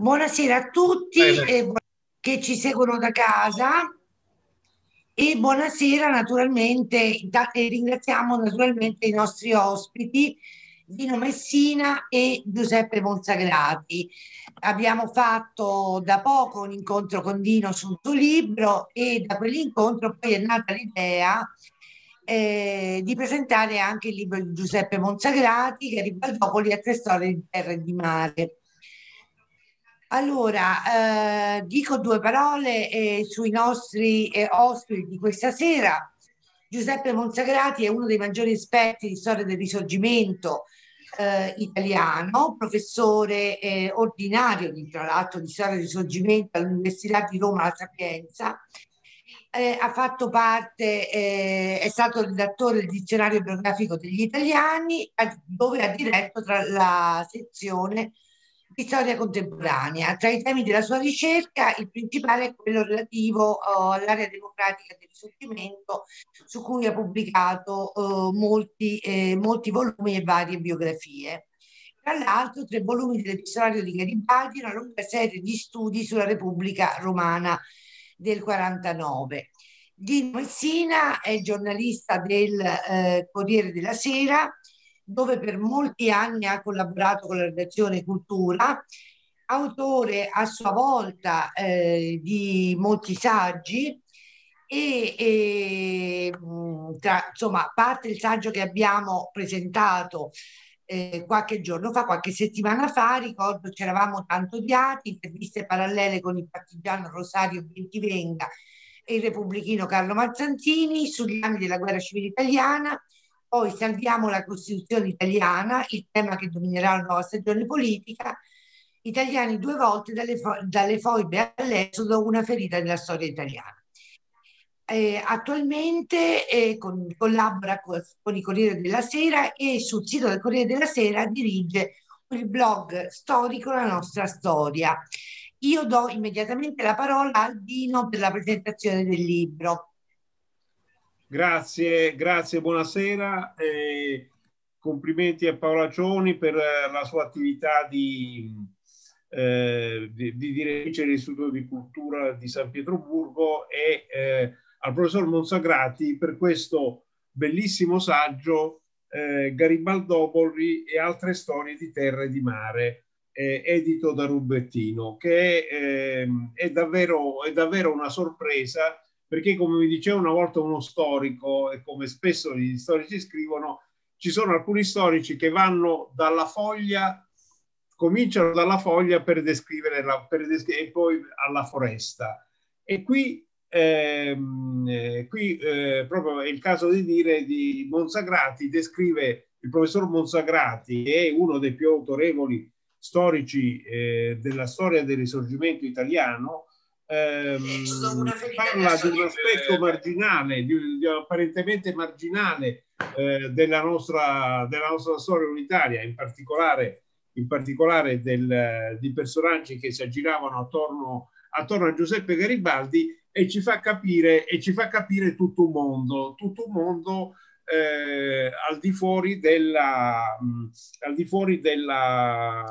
Buonasera a tutti eh, che ci seguono da casa e buonasera naturalmente e ringraziamo naturalmente i nostri ospiti Dino Messina e Giuseppe Monsagrati. Abbiamo fatto da poco un incontro con Dino sul suo libro e da quell'incontro poi è nata l'idea eh, di presentare anche il libro di Giuseppe Monsagrati che Ribaldopoli a tre storie di terra e di mare. Allora, eh, dico due parole eh, sui nostri eh, ospiti di questa sera. Giuseppe Monsagrati è uno dei maggiori esperti di storia del risorgimento eh, italiano, professore eh, ordinario di, tra l'altro di storia del risorgimento all'Università di Roma La Sapienza. Eh, ha fatto parte, è stato redattore del dizionario biografico degli italiani, dove ha diretto tra la sezione di storia contemporanea. Tra i temi della sua ricerca, il principale è quello relativo uh, all'area democratica del risorgimento, su cui ha pubblicato uh, molti, eh, molti volumi e varie biografie. Tra l'altro, tre volumi dell'episodio di Garibaldi una lunga serie di studi sulla Repubblica Romana del 49. Dino Messina è giornalista del eh, Corriere della Sera, dove per molti anni ha collaborato con la redazione Cultura, autore a sua volta eh, di molti saggi e, e tra, insomma parte il saggio che abbiamo presentato eh, qualche giorno fa, qualche settimana fa, ricordo ci eravamo tanto odiati, interviste parallele con il partigiano Rosario Bentivenga e il repubblichino Carlo Mazzantini sugli anni della guerra civile italiana, poi salviamo la Costituzione italiana, il tema che dominerà la nuova stagione politica, italiani due volte dalle, fo- dalle foibe all'esodo, una ferita della storia italiana. Eh, attualmente eh, con, collabora con, con, il Corriere della Sera e sul sito del Corriere della Sera dirige il blog storico La nostra storia. Io do immediatamente la parola al Dino per la presentazione del libro. Grazie, grazie, buonasera. Eh, complimenti a Paola Cioni per la sua attività di, eh, di, di direttrice dell'Istituto di Cultura di San Pietroburgo e eh, al professor Monsagrati per questo bellissimo saggio eh, Garibaldopoli e altre storie di terra e di mare, eh, edito da Rubettino, che è, ehm, è, davvero, è davvero una sorpresa perché come mi diceva una volta uno storico e come spesso gli storici scrivono, ci sono alcuni storici che vanno dalla foglia, cominciano dalla foglia per descrivere, la, per descrivere e poi alla foresta. E qui, ehm, eh, qui eh, proprio è il caso di dire di Monsagrati, descrive il professor Monsagrati, che è uno dei più autorevoli storici eh, della storia del risorgimento italiano, ehm, parla di un aspetto marginale, di, di apparentemente marginale eh, della, nostra, della nostra storia unitaria, in particolare, in particolare del, di personaggi che si aggiravano attorno, attorno a Giuseppe Garibaldi e ci fa capire, e ci fa capire tutto un mondo, tutto un mondo eh, al di fuori della, mh, al di fuori della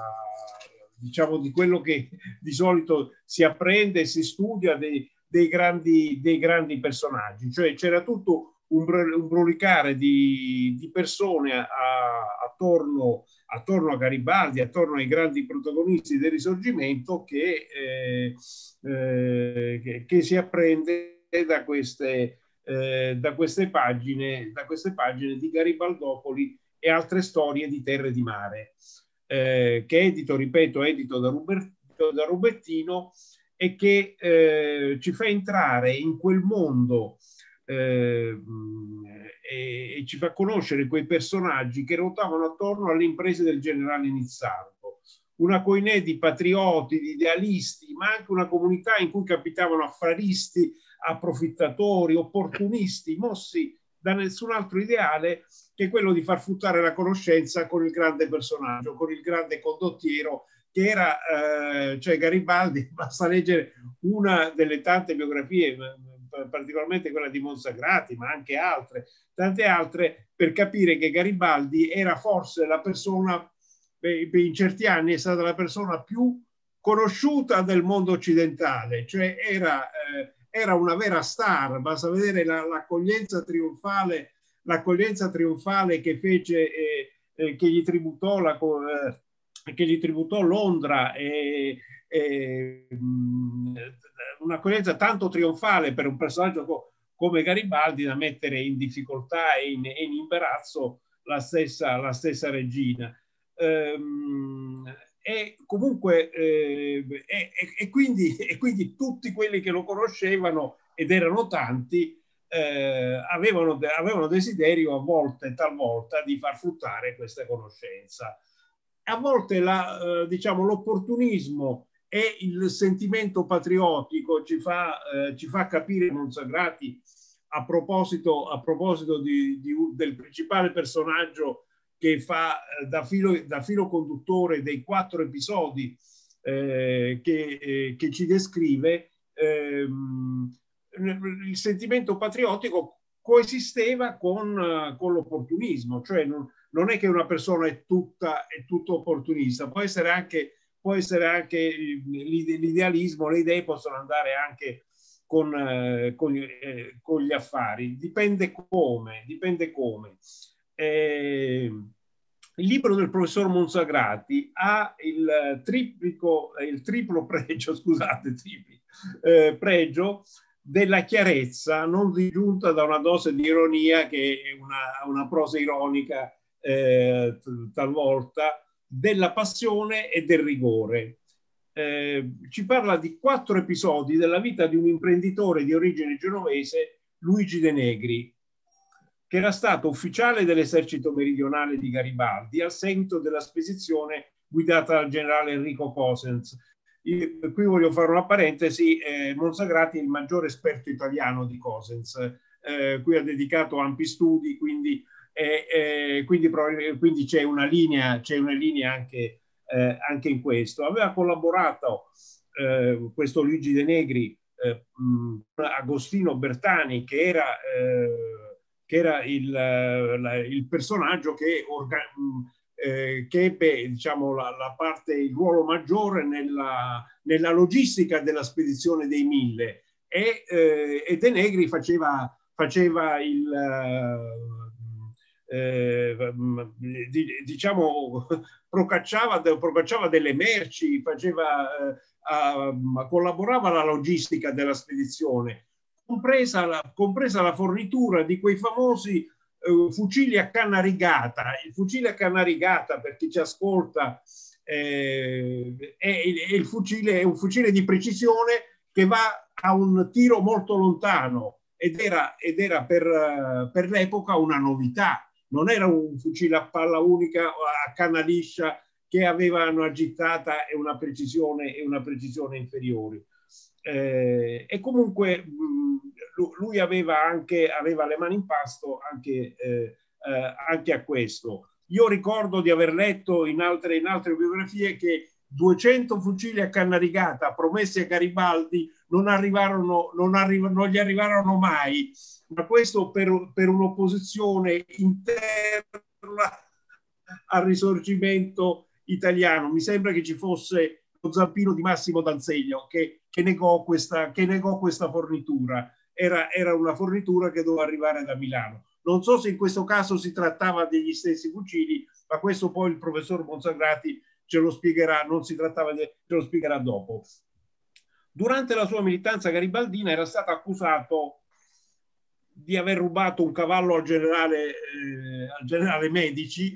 diciamo, di quello che di solito si apprende e si studia dei, dei, grandi, dei grandi personaggi. Cioè c'era tutto un, un brulicare di, di persone a, attorno, attorno, a Garibaldi, attorno ai grandi protagonisti del risorgimento che, eh, eh, che, che si apprende da queste, eh, da, queste pagine, da queste pagine di Garibaldopoli e altre storie di terra e di mare eh, che edito, ripeto, edito da, Rubertino, da Rubettino e che eh, ci fa entrare in quel mondo eh, e, e, ci fa conoscere quei personaggi che ruotavano attorno alle imprese del generale Nizzardo. Una coinè di patrioti, di idealisti, ma anche una comunità in cui capitavano affaristi, approfittatori, opportunisti, mossi da nessun altro ideale che quello di far fruttare la conoscenza con il grande personaggio, con il grande condottiero che era, eh, cioè Garibaldi, basta leggere una delle tante biografie, particolarmente quella di Monsagrati, ma anche altre, tante altre, per capire che Garibaldi era forse la persona, in certi anni è stata la persona più conosciuta del mondo occidentale, cioè era, eh, era una vera star, basta vedere la, l'accoglienza trionfale, l'accoglienza trionfale che fece, eh, eh, che gli tributò la, eh, che gli tributò Londra e, mm, un'accoglienza tanto trionfale per un personaggio come Garibaldi da mettere in difficoltà e in, in imbarazzo la stessa, la stessa regina. Ehm, e comunque eh, e, e, quindi, e, quindi, tutti quelli che lo conoscevano ed erano tanti eh, avevano, avevano, desiderio a volte talvolta di far fruttare questa conoscenza. A volte la, eh, diciamo, l'opportunismo e il sentimento patriottico ci fa, eh, ci fa capire Monsagrati a proposito, a proposito di, di, del principale personaggio che fa eh, da filo, da filo conduttore dei quattro episodi eh, che, eh, che, ci descrive, ehm, il sentimento patriottico coesisteva con, con l'opportunismo, cioè non, non, è che una persona è tutta è tutto opportunista, può essere anche, può essere anche l'idealismo, le idee possono andare anche con, eh, con, eh, con, gli affari, dipende come, dipende come. Eh, il libro del professor Monsagrati ha il, triplico, il triplo pregio, scusate, tripli, eh, pregio della chiarezza non disgiunta da una dose di ironia che è una, una prosa ironica eh, talvolta, della passione e del rigore. Eh, ci parla di quattro episodi della vita di un imprenditore di origine genovese, Luigi De Negri, che era stato ufficiale dell'esercito meridionale di Garibaldi al seguito della spedizione guidata dal generale Enrico Cosens. Io, qui voglio fare una parentesi, eh, Monsagrati è il maggiore esperto italiano di Cosens, eh, qui ha dedicato ampi studi, quindi, eh, quindi, quindi c'è una linea, c'è una linea anche, eh, anche, in questo. Aveva collaborato eh, questo Luigi De Negri, eh, Agostino Bertani, che era che era il, la, il personaggio che, orga, eh, che ebbe diciamo, la, la, parte, il ruolo maggiore nella, nella logistica della spedizione dei mille. E, eh, e De Negri faceva, faceva il... Eh, diciamo procacciava, procacciava, delle merci, faceva, eh, collaborava alla logistica della spedizione compresa la, compresa la fornitura di quei famosi eh, fucili a canna rigata. Il fucile a canna rigata, per chi ci ascolta, eh, è, è, il fucile, è un fucile di precisione che va a un tiro molto lontano ed era, ed era per, per l'epoca una novità. Non era un fucile a palla unica a canna liscia che aveva una gittata e una precisione, e una precisione inferiori. Eh, e comunque mh, lui aveva anche aveva le mani in pasto anche, eh, eh, anche, a questo. Io ricordo di aver letto in altre, in altre biografie che 200 fucili a canna rigata promessi a Garibaldi non, arrivarono, non, arriv non gli arrivarono mai, ma questo per, per un'opposizione interna al risorgimento italiano. Mi sembra che ci fosse lo zampino di Massimo D'Anzeglio che, che, negò, questa, che negò questa fornitura. Era, era una fornitura che doveva arrivare da Milano. Non so se in questo caso si trattava degli stessi fucili, ma questo poi il professor Monsagrati ce lo spiegherà, non si trattava di, ce lo spiegherà dopo. Durante la sua militanza garibaldina era stato accusato di aver rubato un cavallo al generale, eh, al generale Medici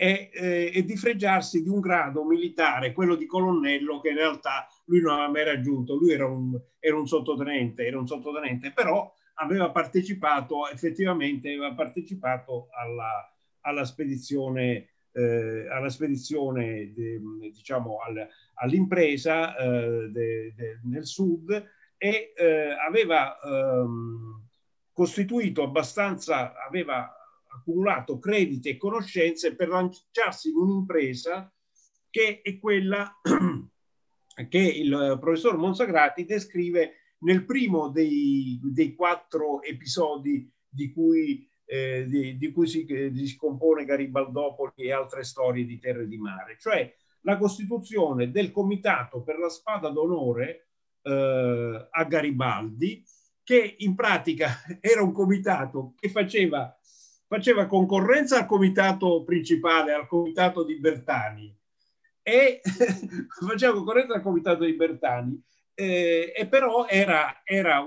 e, eh, e, di fregiarsi di un grado militare, quello di colonnello, che in realtà lui non aveva mai raggiunto. Lui era un, era un sottotenente, era un sottotenente, però aveva partecipato, effettivamente aveva partecipato alla, alla spedizione, eh, alla spedizione de, diciamo, al, all'impresa eh, de, de, nel sud e eh, aveva ehm, costituito abbastanza, aveva accumulato crediti e conoscenze per lanciarsi in un'impresa che è quella che il professor Monsagrati descrive nel primo dei, dei quattro episodi di cui, eh, di, di cui si, si, compone Garibaldopoli e altre storie di terra e di mare, cioè la costituzione del comitato per la spada d'onore eh, a Garibaldi, che in pratica era un comitato che faceva, faceva concorrenza al comitato principale, al comitato di Bertani, e faceva concorrenza al comitato di Bertani, eh, e però era, era,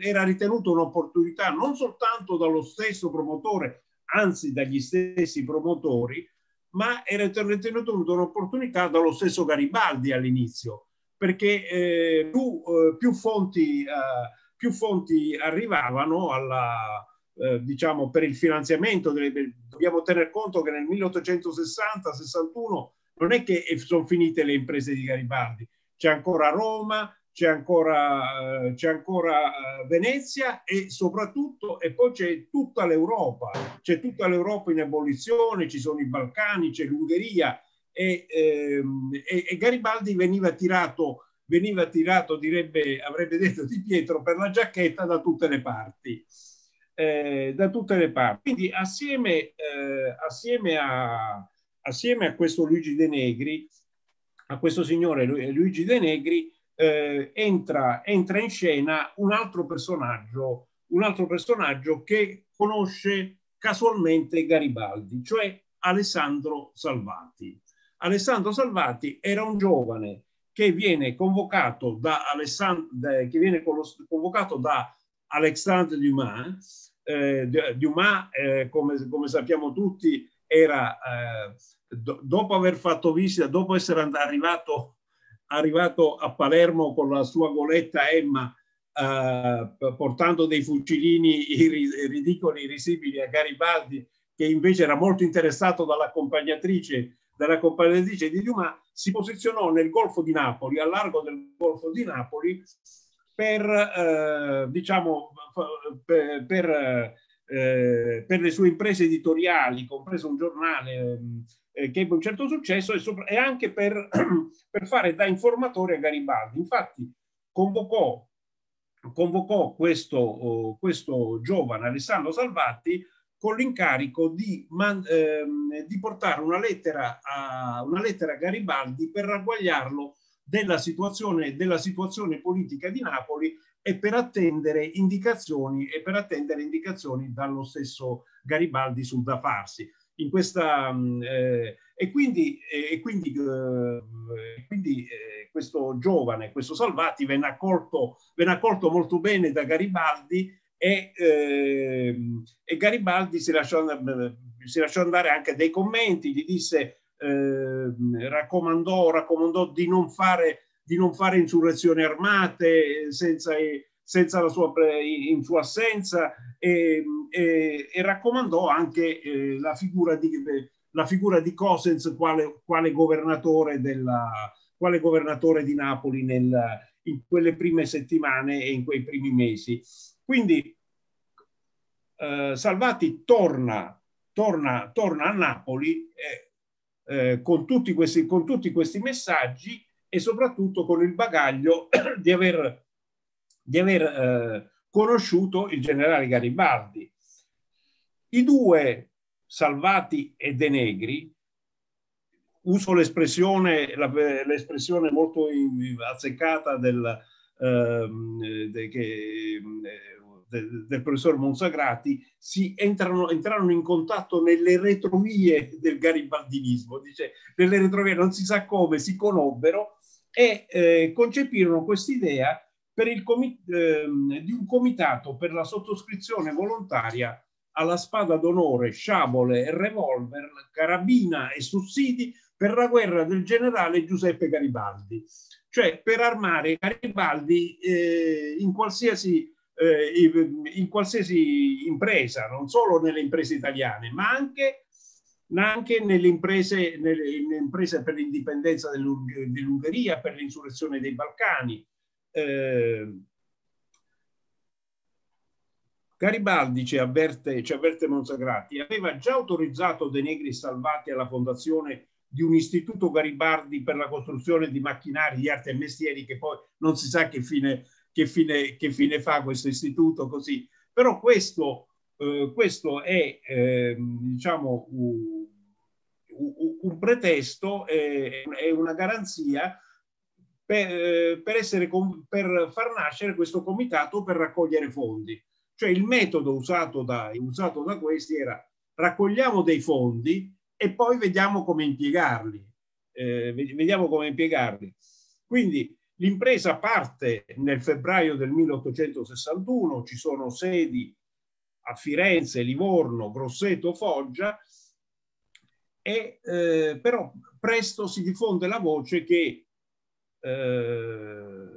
era ritenuto un'opportunità non soltanto dallo stesso promotore, anzi dagli stessi promotori, ma era ritenuto un'opportunità dallo stesso Garibaldi all'inizio, perché eh, più, eh, più, fonti, eh, più, fonti, arrivavano alla, eh, diciamo, per il finanziamento. Dobbiamo tener conto che nel 1860-61 non è che sono finite le imprese di Garibaldi, c'è ancora Roma, c'è ancora, eh, c'è ancora eh, Venezia e soprattutto, e poi c'è tutta l'Europa, c'è tutta l'Europa in ebollizione, ci sono i Balcani, c'è l'Ungheria e, ehm, e, e, Garibaldi veniva tirato, veniva tirato, direbbe, avrebbe detto Di Pietro, per la giacchetta da tutte le parti. Eh, da tutte le parti. Quindi assieme, eh, assieme, a, assieme a questo Luigi De Negri, a questo signore Luigi De Negri, eh, entra, entra, in scena un altro personaggio, un altro personaggio che conosce casualmente Garibaldi, cioè Alessandro Salvati. Alessandro Salvati era un giovane che viene convocato da, Alessand- che viene convocato da Alexandre Dumas. Eh, Dumas, eh, come, come, sappiamo tutti, era eh, do- dopo aver fatto visita, dopo essere arrivato arrivato a Palermo con la sua goletta Emma eh, portando dei fucilini ridicoli, risibili a Garibaldi, che invece era molto interessato dall'accompagnatrice, dall'accompagnatrice di Dumas, si posizionò nel Golfo di Napoli, a largo del Golfo di Napoli, per, eh, diciamo, per, per, eh, per, le sue imprese editoriali, compreso un giornale eh, che ebbe un certo successo e, sopra, e anche per, fare da informatore a Garibaldi. Infatti convocò, convocò questo, oh, questo giovane Alessandro Salvati con l'incarico di, man, ehm, di portare una lettera, a, una lettera a Garibaldi per ragguagliarlo della situazione, della situazione politica di Napoli e per attendere indicazioni e per attendere indicazioni dallo stesso Garibaldi sul da farsi. In questa, mm, eh, e quindi, e quindi, eh, quindi eh, questo giovane, questo Salvati venne accolto, venne accolto molto bene da Garibaldi e, ehm, e Garibaldi si lasciò, si lasciò, andare anche dei commenti, gli disse, raccomandò, raccomandò di non fare di non fare insurrezioni armate senza, senza la sua, in sua assenza e, e, e raccomandò anche eh, la, figura di, la figura di Cosens quale, quale, governatore della, quale governatore di Napoli nel, in quelle prime settimane e in quei primi mesi. Quindi eh, Salvati torna, torna, torna, a Napoli eh, eh, con, tutti questi, con tutti questi messaggi e soprattutto con il bagaglio di aver di aver eh, conosciuto il generale Garibaldi. I due Salvati e De Negri, uso l'espressione, l'espressione molto azzeccata del, ehm, de, che, de, del professor Monsagrati, si entrano, entrarono in contatto nelle retrovie del garibaldinismo, dice, nelle retrovie non si sa come, si conobbero e eh, concepirono quest'idea per il eh, di un comitato per la sottoscrizione volontaria alla spada d'onore, sciabole e revolver, carabina e sussidi per la guerra del generale Giuseppe Garibaldi, cioè per armare Garibaldi eh, in, qualsiasi, in qualsiasi impresa, non solo nelle imprese italiane, ma anche, anche nelle, imprese, nelle, nelle imprese per l'indipendenza dell'Ungheria, per l'insurrezione dei Balcani, eh, Garibaldi, ci avverte, ci avverte Monsagrati, aveva già autorizzato De Negri Salvati alla fondazione di un istituto Garibaldi per la costruzione di macchinari di arte e mestieri che poi non si sa che fine, che fine, che fine fa questo istituto così. Però questo, eh, questo è, eh, diciamo, un, un pretesto e una garanzia per, per, essere, per far nascere questo comitato per raccogliere fondi. Cioè il metodo usato da, usato da questi era raccogliamo dei fondi e poi vediamo come impiegarli. Eh, vediamo come impiegarli. Quindi l'impresa parte nel febbraio del 1861, ci sono sedi a Firenze, Livorno, Grosseto, Foggia, e, eh, però presto si diffonde la voce che, eh,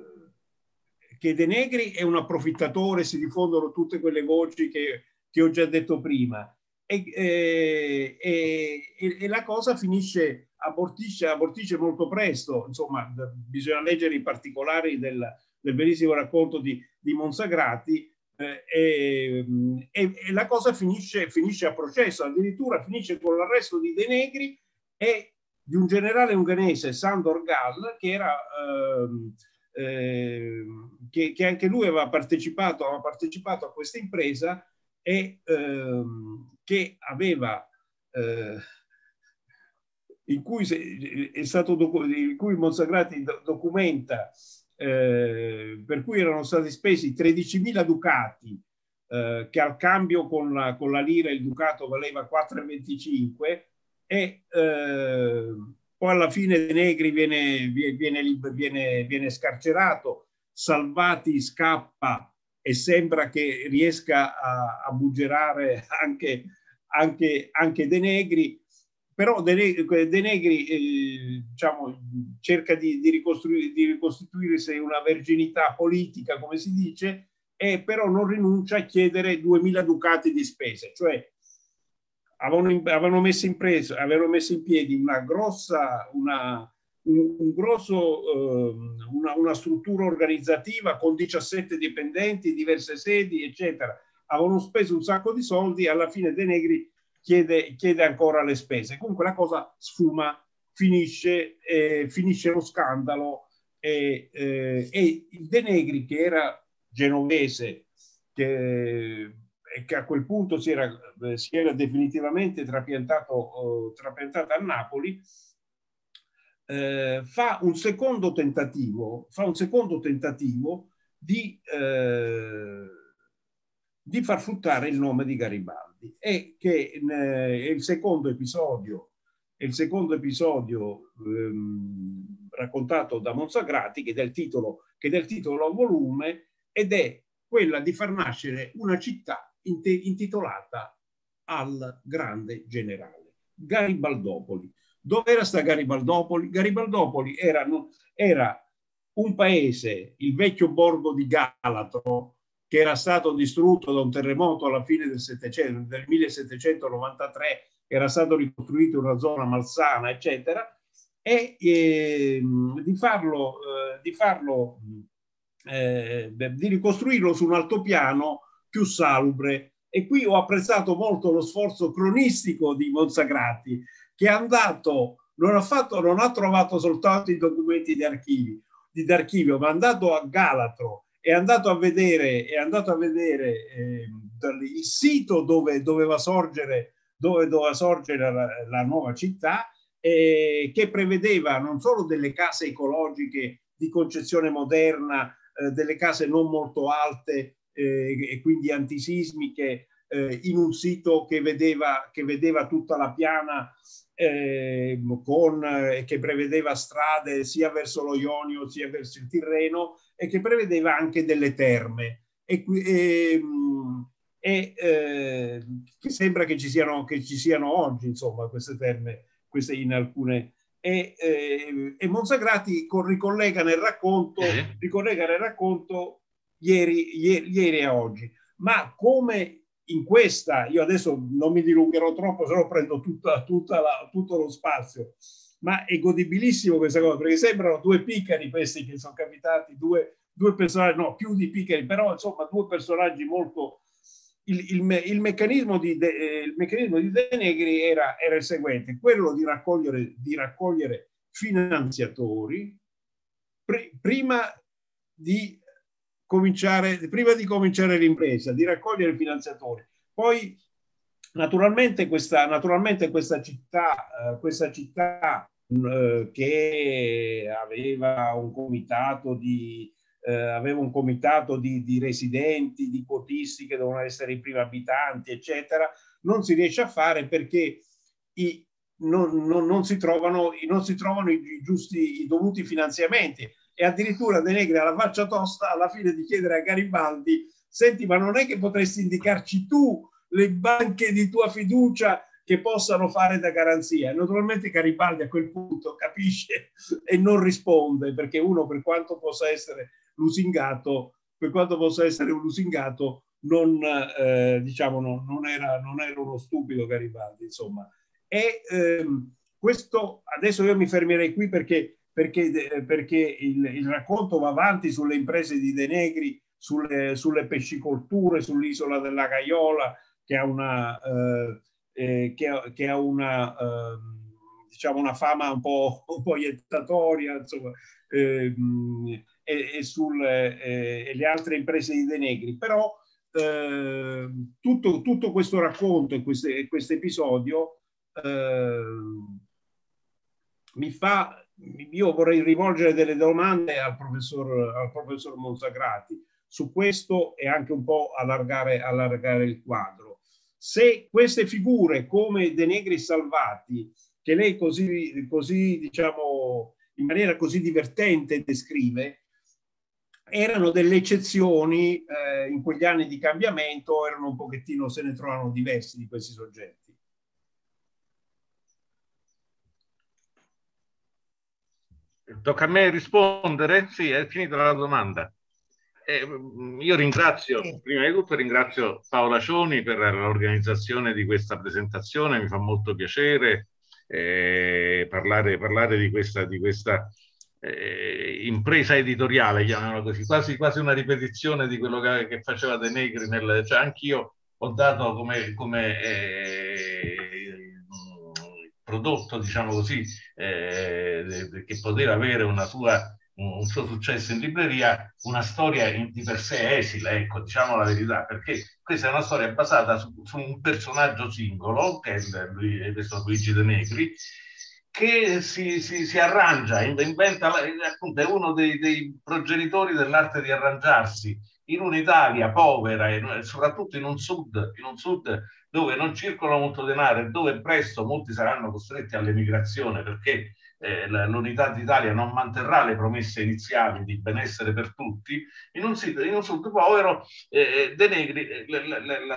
che De Negri è un approfittatore, si diffondono tutte quelle voci che, che ho già detto prima. E, eh, e, e, la cosa finisce, abortisce, abortisce molto presto, insomma bisogna leggere i particolari del, del bellissimo racconto di, di Monsagrati, eh, e, e, e, la cosa finisce, finisce, a processo, addirittura finisce con l'arresto di De Negri e di un generale ungherese, Sandor Gall, che, era, eh, eh, che, che, anche lui aveva partecipato, aveva partecipato a questa impresa e ehm, che aveva eh, in cui è stato in cui Monsagrati documenta eh, per cui erano stati spesi 13.000 ducati, eh, che al cambio con la, con la, lira il ducato valeva 4,25 e eh, poi alla fine De Negri viene, viene, viene, viene scarcerato, Salvati scappa e sembra che riesca a, a buggerare anche, anche, anche De Negri però De Negri, De Negri eh, diciamo, cerca di, di, di ricostituirsi una verginità politica, come si dice, e però non rinuncia a chiedere 2000 ducati di spese, cioè avevano, avevano, messo, in preso, avevano messo in piedi una grossa, una, un, grosso, eh, una, una struttura organizzativa con 17 dipendenti, diverse sedi, eccetera. Avevano speso un sacco di soldi, alla fine De Negri chiede, chiede ancora le spese. Comunque la cosa sfuma, finisce, eh, finisce lo scandalo e, eh, e il De Negri che era genovese, che, che a quel punto si era, si era definitivamente trapiantato, uh, trapiantato a Napoli, eh, fa un secondo tentativo, fa un secondo tentativo di, eh, di far fruttare il nome di Garibaldi e che eh, il secondo episodio, il secondo episodio ehm, raccontato da Monsagrati che del titolo che del titolo volume ed è quella di far nascere una città intitolata al grande generale Garibaldopoli. Dove era sta Garibaldopoli? Garibaldopoli era, era un paese, il vecchio borgo di Galatro, che era stato distrutto da un terremoto alla fine del, 700, del 1793, era stato ricostruito in una zona malsana, eccetera, e eh, di farlo, eh, di, farlo eh, di ricostruirlo su un altopiano più salubre. E qui ho apprezzato molto lo sforzo cronistico di Monsagrati, che è andato, non ha, fatto, non ha trovato soltanto i documenti di archivio, di archivio ma è andato a Galatro, è andato a vedere, è andato a vedere eh, il sito dove doveva sorgere, dove doveva sorgere la, la nuova città, eh, che prevedeva non solo delle case ecologiche di concezione moderna, eh, delle case non molto alte eh, e quindi antisismiche, eh, in un sito che vedeva, che vedeva tutta la piana eh, con, eh, che prevedeva strade sia verso lo Ionio sia verso il Tirreno e che prevedeva anche delle terme. E, e, e eh, che sembra che ci, siano, che ci siano oggi, insomma, queste terme, queste in alcune. E, eh, e Monsagrati ricollega nel racconto, ricollega nel racconto ieri, ieri, ieri a oggi. Ma come in questa, io adesso non mi dilungherò troppo, se no prendo tutta, tutta la, tutto lo spazio, ma è godibilissimo questa cosa, perché sembrano due piccari questi che sono capitati, due, due personaggi, no, più di piccari, però insomma due personaggi molto... Il, il, il, meccanismo, di De, eh, il meccanismo di De Negri era, era il seguente, quello di raccogliere, di raccogliere finanziatori pr prima di cominciare, prima di cominciare l'impresa, di raccogliere finanziatori, poi Naturalmente questa, naturalmente questa città, eh, questa città eh, che aveva un comitato di, eh, aveva un comitato di, di, residenti, di quotisti che devono essere i primi abitanti, eccetera, non si riesce a fare perché i, non, non, non, si trovano, non si trovano i, giusti, i dovuti finanziamenti e addirittura De Negri alla faccia tosta alla fine di chiedere a Garibaldi senti ma non è che potresti indicarci tu le banche di tua fiducia che possano fare da garanzia. Naturalmente Garibaldi a quel punto capisce e non risponde perché uno per quanto possa essere lusingato, per quanto possa essere un lusingato, non, eh, diciamo, non, non, era, non era uno stupido Garibaldi, insomma. E ehm, questo adesso io mi fermerei qui perché, perché, perché il, il, racconto va avanti sulle imprese di De Negri, sulle, sulle pescicolture, sull'isola della Caiola, che ha una, eh, eh, che, che, ha una, eh, diciamo una fama un po', un po iettatoria, insomma, ehm, e, e sulle eh, le altre imprese di De Negri. Però ehm, tutto, tutto, questo racconto e questo episodio ehm, mi fa, io vorrei rivolgere delle domande al professor, al professor Monsagrati su questo e anche un po' allargare, allargare il quadro se queste figure come De Negri Salvati, che lei così, così diciamo, in maniera così divertente descrive, erano delle eccezioni eh, in quegli anni di cambiamento, erano un pochettino, se ne trovano diversi di questi soggetti. Tocca a me rispondere? Sì, è finita la domanda. Eh, io ringrazio, sì. prima di tutto ringrazio Paola Cioni per l'organizzazione di questa presentazione, mi fa molto piacere eh, parlare, parlare, di questa, di questa eh, impresa editoriale, chiamiamola così, quasi, quasi, una ripetizione di quello che, che faceva De Negri, nel, cioè anch'io ho dato come, come eh, prodotto, diciamo così, eh, che poteva avere una sua un suo successo in libreria, una storia di per sé esile, ecco, diciamo la verità, perché questa è una storia basata su, su un personaggio singolo, che è il, questo Luigi De Negri, che si, si, si arrangia, inventa, appunto, è uno dei, dei progenitori dell'arte di arrangiarsi in un'Italia povera e soprattutto in un sud, in un sud dove non circola molto denaro e dove presto molti saranno costretti all'emigrazione perché eh, l'unità d'Italia non manterrà le promesse iniziali di benessere per tutti, in un, sito, in un sud povero eh, eh De Negri, eh,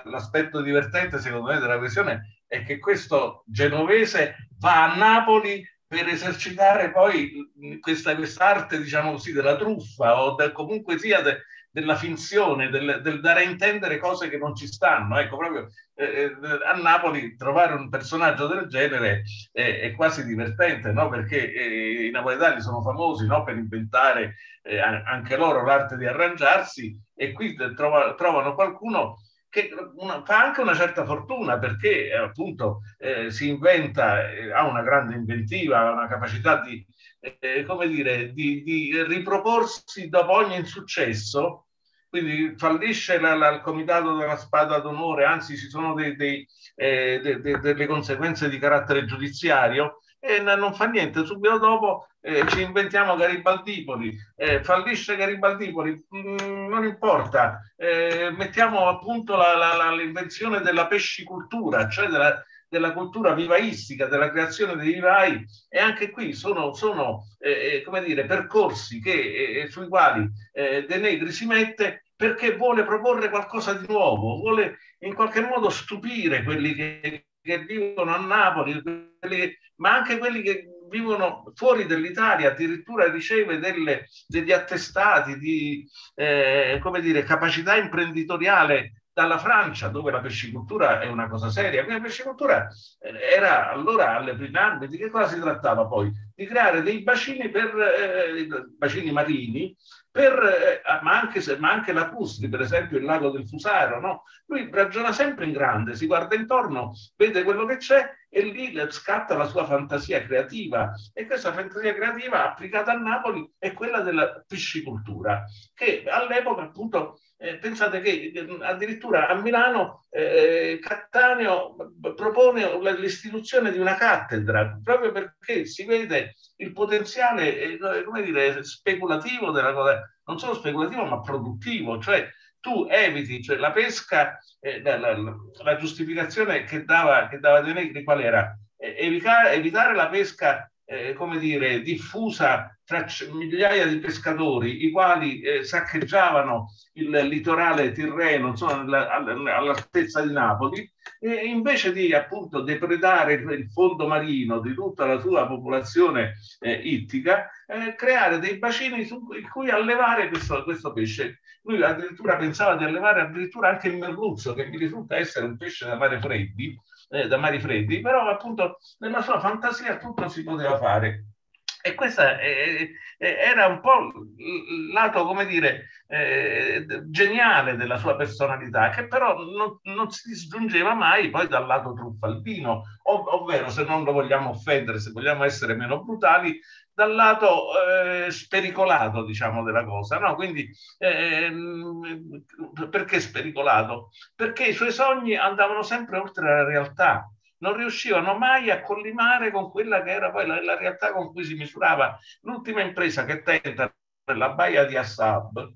l'aspetto divertente secondo me della questione è che questo genovese va a Napoli per esercitare poi questa arte diciamo così, della truffa o de, comunque sia de, della finzione, del, del, dare a intendere cose che non ci stanno. Ecco, proprio eh, eh, a Napoli trovare un personaggio del genere è, è quasi divertente, no? perché eh, i napoletani sono famosi no? per inventare eh, anche loro l'arte di arrangiarsi e qui trova, trovano qualcuno che una, fa anche una certa fortuna perché eh, appunto eh, si inventa, ha una grande inventiva, ha una capacità di, eh, come dire, di, di, riproporsi dopo ogni insuccesso, quindi fallisce la, la, il comitato della spada d'onore, anzi ci sono dei, dei, eh, de, de, delle conseguenze di carattere giudiziario e non fa niente, subito dopo eh, ci inventiamo Garibaldipoli, eh, fallisce Garibaldipoli, mm, non importa, eh, mettiamo appunto l'invenzione della pescicultura, cioè della, della cultura vivaistica, della creazione dei vivai e anche qui sono, sono eh, eh come dire, percorsi che, eh, eh, sui quali eh, De Negri si mette perché vuole proporre qualcosa di nuovo, vuole in qualche modo stupire quelli che, che vivono a Napoli, quelli, ma anche quelli che vivono fuori dell'Italia, addirittura riceve delle, degli attestati di eh, come dire, capacità imprenditoriale dalla Francia, dove la pescicoltura è una cosa seria. La pescicoltura eh, era allora alle prime armi, di che cosa si trattava poi? di creare dei bacini, per, eh, bacini marini, per, eh, ma, anche anche lacustri, per esempio il lago del Fusaro. No? Lui ragiona sempre in grande, si guarda intorno, vede quello che c'è e lì scatta la sua fantasia creativa. E questa fantasia creativa applicata a Napoli è quella della piscicultura, che all'epoca appunto eh, pensate che eh, addirittura a Milano eh, Cattaneo propone l'istituzione di una cattedra proprio perché si vede il potenziale, eh, come dire, speculativo della cosa, non solo speculativo ma produttivo, cioè tu eviti, cioè la pesca, eh, la, la, la, giustificazione che dava, che dava De Negri qual era? Evitare, evitare la pesca, eh, come dire, diffusa tra migliaia di pescatori, i quali eh, saccheggiavano il litorale tirreno, insomma, all'altezza di Napoli, e invece di appunto depredare il fondo marino di tutta la sua popolazione eh, ittica, eh, creare dei bacini su, cui allevare questo, questo, pesce. Lui addirittura pensava di allevare addirittura anche il merluzzo, che mi risulta essere un pesce da mare freddi, eh, da mari freddi, però appunto nella sua fantasia tutto si poteva fare. E questo era un po' il lato, come dire, eh, geniale della sua personalità, che però non, non, si disgiungeva mai poi dal lato truffaldino, ov- ovvero se non lo vogliamo offendere, se vogliamo essere meno brutali, dal lato eh, spericolato, diciamo, della cosa. No? Quindi, eh, perché spericolato? Perché i suoi sogni andavano sempre oltre la realtà non riuscivano mai a collimare con quella che era poi la, la realtà con cui si misurava l'ultima impresa che tenta nella baia di Assab,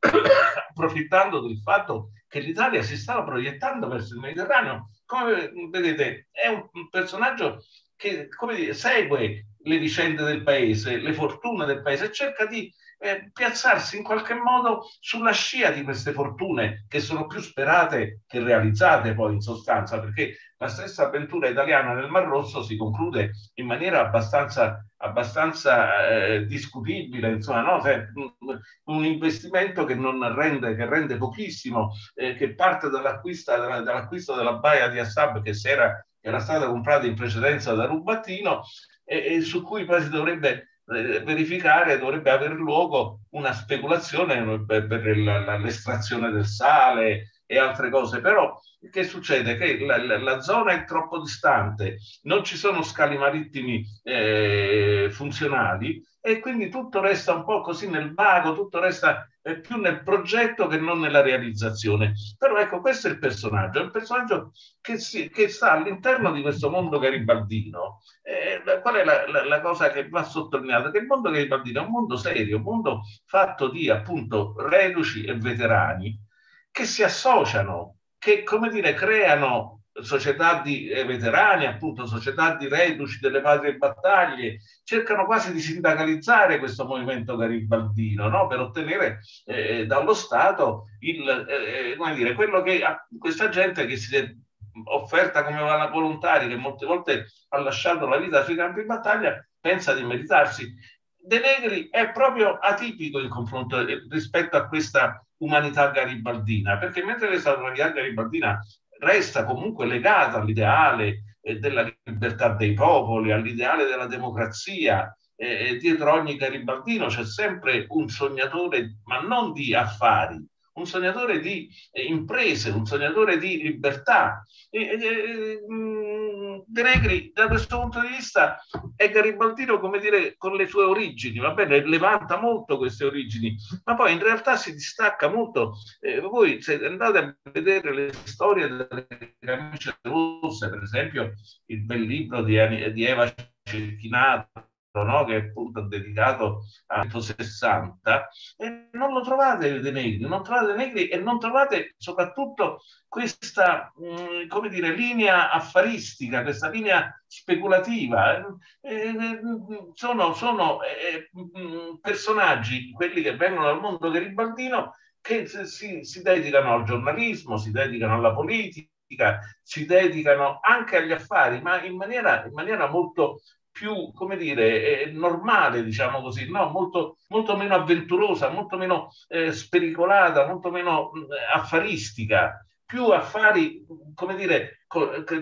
approfittando del fatto che l'Italia si stava proiettando verso il Mediterraneo. Come vedete, è un, personaggio che dire, segue le vicende del paese, le fortune del paese cerca di eh, piazzarsi in qualche modo sulla scia di queste fortune che sono più sperate che realizzate poi in sostanza, perché la stessa avventura italiana nel Mar Rosso si conclude in maniera abbastanza, abbastanza eh, discutibile, insomma, no? Cioè, un investimento che rende, che rende pochissimo, eh, che parte dall'acquisto, dall'acquisto della baia di Assab che, era, era stata comprata in precedenza da Rubattino e, e su cui poi si dovrebbe eh, verificare dovrebbe aver luogo una speculazione per, per l'estrazione del sale e altre cose, però che succede? Che la, la, la, zona è troppo distante, non ci sono scali marittimi eh, funzionali e quindi tutto resta un po' così nel vago, tutto resta eh, più nel progetto che non nella realizzazione. Però ecco, questo è il personaggio, è il personaggio che, si, che sta all'interno di questo mondo garibaldino. Eh, qual è la, la, la, cosa che va sottolineata? Che il mondo garibaldino è un mondo serio, un mondo fatto di appunto reduci e veterani che si associano, che come dire creano società di eh, veterani, appunto società di reduci delle patrie battaglie, cercano quasi di sindacalizzare questo movimento garibaldino no? per ottenere eh, dallo Stato il, eh, come dire, quello che questa gente che si è offerta come volontari, che molte volte ha lasciato la vita sui campi di battaglia, pensa di meritarsi. De Negri è proprio atipico in confronto eh, rispetto a questa umanità garibaldina, perché mentre questa umanità garibaldina resta comunque legata all'ideale eh, della libertà dei popoli, all'ideale della democrazia. E dietro ogni garibaldino c'è sempre un sognatore, ma non di affari, un sognatore di eh, imprese, un sognatore di libertà. E, e, mm, De Negri, da questo punto di vista, è garibaldino, come dire, con le sue origini, va bene, levanta molto queste origini, ma poi in realtà si distacca molto. Eh, voi se andate a vedere le storie delle camicie rosse, per esempio, il bel libro di, di Eva Cecchinato, no? che appunto dedicato a 160, e non lo trovate De Negri, non trovate De Negri e non trovate soprattutto questa, mh, mm, come dire, linea affaristica, questa linea speculativa. Eh, eh, sono, sono eh, mm, personaggi, quelli che vengono dal mondo garibaldino, che si, si dedicano al giornalismo, si dedicano alla politica, si dedicano anche agli affari, ma in maniera, in maniera molto, più, come dire, eh, normale, diciamo così, no? molto, molto meno avventurosa, molto meno eh, spericolata, molto meno mh, affaristica. più affari, come dire,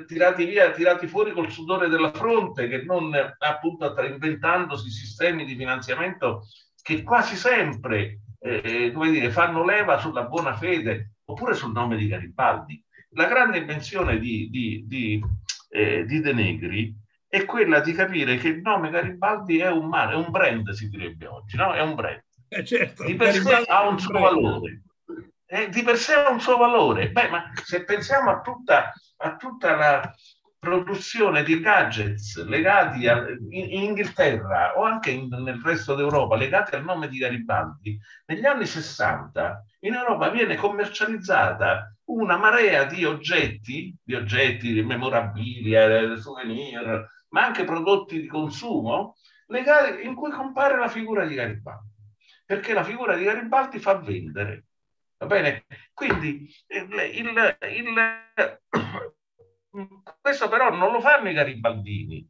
tirati via, tirati fuori col sudore della fronte, che non appunto inventandosi sistemi di finanziamento che quasi sempre, eh, come dire, fanno leva sulla buona fede oppure sul nome di Garibaldi. La grande invenzione di, di, di, eh, di De Negri è quella di capire che il nome Garibaldi è un, è un brand, si direbbe oggi, no? È un brand. Eh certo, di per sé ha un suo valore. Eh, di per sé ha un suo valore. Beh, ma se pensiamo a tutta, a tutta la produzione di gadgets legati a, in, in, Inghilterra o anche in, nel resto d'Europa legati al nome di Garibaldi, negli anni 60 in Europa viene commercializzata una marea di oggetti, di oggetti memorabilia, souvenir, ma anche prodotti di consumo, in cui compare la figura di Garibaldi. Perché la figura di Garibaldi fa vendere. Va bene? Quindi il, il, il, questo però non lo fanno i garibaldini,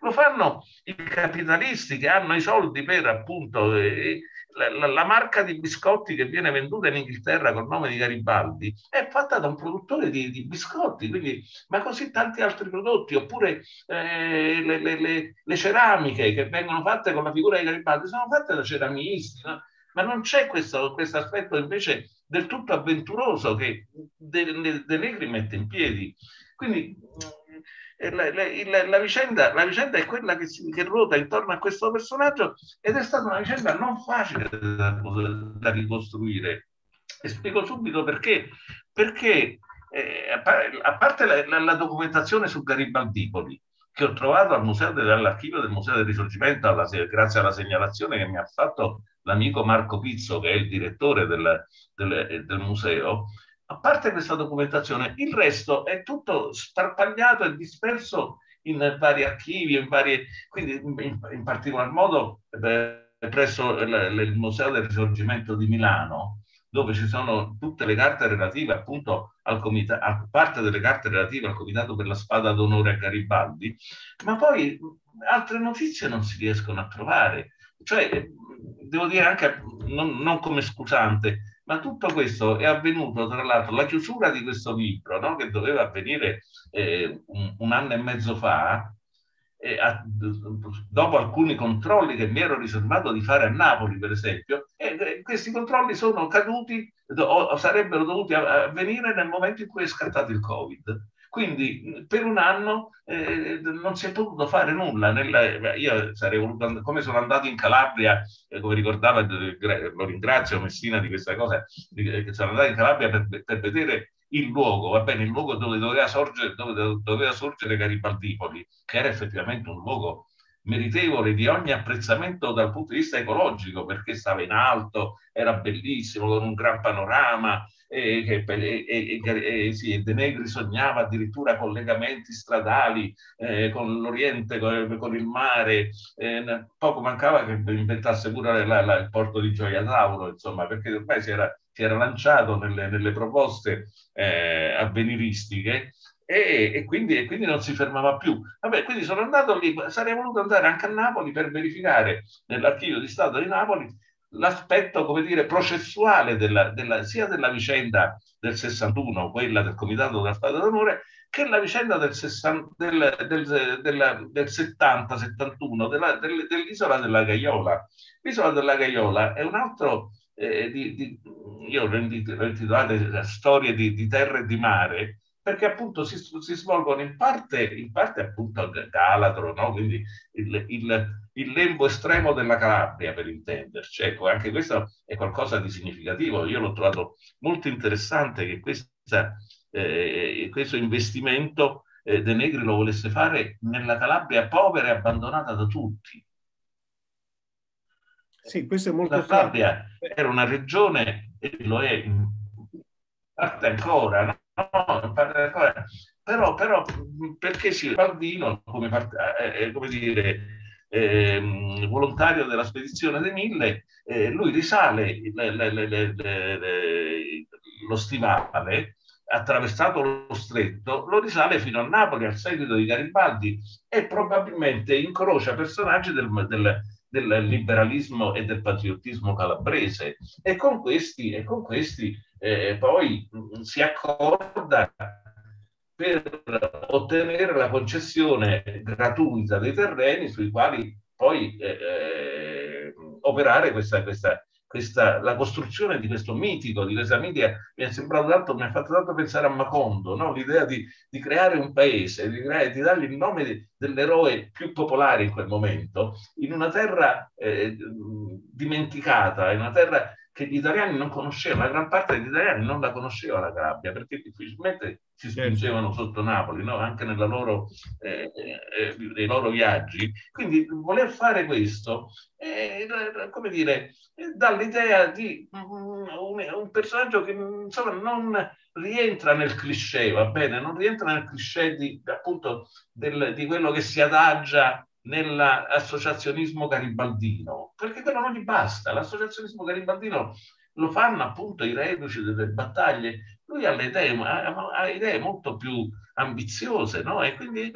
lo fanno i capitalisti che hanno i soldi per appunto eh, la, la, marca di biscotti che viene venduta in Inghilterra col nome di Garibaldi è fatta da un produttore di, di biscotti, quindi, ma così tanti altri prodotti, oppure eh, le, le, le, le, ceramiche che vengono fatte con la figura di Garibaldi sono fatte da ceramisti, no? ma non c'è questo, questo aspetto invece del tutto avventuroso che De, De Negri mette in piedi. Quindi la, la, la, vicenda, la, vicenda, è quella che, si, che, ruota intorno a questo personaggio ed è stata una vicenda non facile da, da ricostruire. E spiego subito perché. Perché eh, a parte la, documentazione su Garibaldipoli, che ho trovato al museo dell'archivio del Museo del Risorgimento alla, grazie alla segnalazione che mi ha fatto l'amico Marco Pizzo, che è il direttore del, del, del museo, a parte questa documentazione, il resto è tutto sparpagliato e disperso in vari archivi, in varie, quindi in, in particolar modo eh, presso il, il, Museo del Risorgimento di Milano, dove ci sono tutte le carte relative appunto al comitato, a parte delle carte relative al Comitato per la Spada d'Onore a Garibaldi, ma poi altre notizie non si riescono a trovare. Cioè, devo dire anche, non, non come scusante, ma tutto questo è avvenuto, tra l'altro, la chiusura di questo libro, no? che doveva avvenire eh, un, un, anno e mezzo fa, eh, a, dopo alcuni controlli che mi ero riservato di fare a Napoli, per esempio, e questi controlli sono caduti o sarebbero dovuti avvenire nel momento in cui è scattato il Covid. Quindi per un anno eh, non si è potuto fare nulla. Nella, io sarei voluto, come sono andato in Calabria, eh, come ricordava, lo ringrazio Messina di questa cosa, di, che sono andato in Calabria per, per, vedere il luogo, va bene, il luogo dove doveva sorgere, dove doveva sorgere Garibaldipoli, che era effettivamente un luogo meritevole di ogni apprezzamento dal punto di vista ecologico, perché stava in alto, era bellissimo, con un gran panorama, e, e, e, e sì, De Negri sognava addirittura collegamenti stradali eh, con l'Oriente, con, con il mare, eh, poco mancava che inventasse pure la, la, il porto di Gioia Tauro, insomma, perché ormai si era, si era lanciato nelle, nelle proposte eh, avveniristiche e, e, quindi, e, quindi, non si fermava più. Vabbè, quindi sono andato lì, sarei voluto andare anche a Napoli per verificare nell'archivio di Stato di Napoli l'aspetto, come dire, processuale della, della, sia della vicenda del 61, quella del Comitato della Stato d'Onore, che la vicenda del, 60, del, del, del, del 70-71 della, dell'isola della Gaiola. L'isola della Gaiola è un altro, eh, di, di, io l'ho intitolato Storie di, di terra e di mare, perché appunto si, si svolgono in parte, in parte appunto a Galatro, no? quindi il, il, il, lembo estremo della Calabria per intenderci. Ecco, anche questo è qualcosa di significativo. Io l'ho trovato molto interessante che questa, eh, questo investimento eh, De Negri lo volesse fare nella Calabria povera e abbandonata da tutti. Sì, questo è molto La Calabria era una regione, e lo è in parte ancora, no? però, però perché sì, Baldino come, eh, come dire, eh, volontario della spedizione dei Mille, eh, lui risale le, le, le, lo stivale attraversato lo stretto, lo risale fino a Napoli al seguito di Garibaldi e probabilmente incrocia personaggi del, del, del liberalismo e del patriottismo calabrese e con questi, e con questi eh, poi mh, si accorda per ottenere la concessione gratuita dei terreni sui quali poi eh, eh operare questa, questa, questa, la costruzione di questo mitico di questa media mi è sembrato tanto, mi ha fatto tanto pensare a Macondo, no? l'idea di, di, creare un paese, di, creare, di dargli il nome di, dell'eroe più popolare in quel momento, in una terra eh, dimenticata, in una terra che gli italiani non conoscevano, la gran parte degli italiani non la conosceva la Calabria perché difficilmente si certo. spingevano sotto Napoli, no? anche loro, eh, eh, nei loro viaggi. Quindi voler fare questo, eh, come dire, dà l'idea di un, un, personaggio che insomma, non rientra nel cliché, va bene? Non rientra nel cliché di, appunto, del, di quello che si adagia nell'associazionismo garibaldino, perché quello non gli basta. L'associazionismo garibaldino lo fanno appunto i reduci delle battaglie. Lui ha, idee, ha, ha idee molto più ambiziose, no? E quindi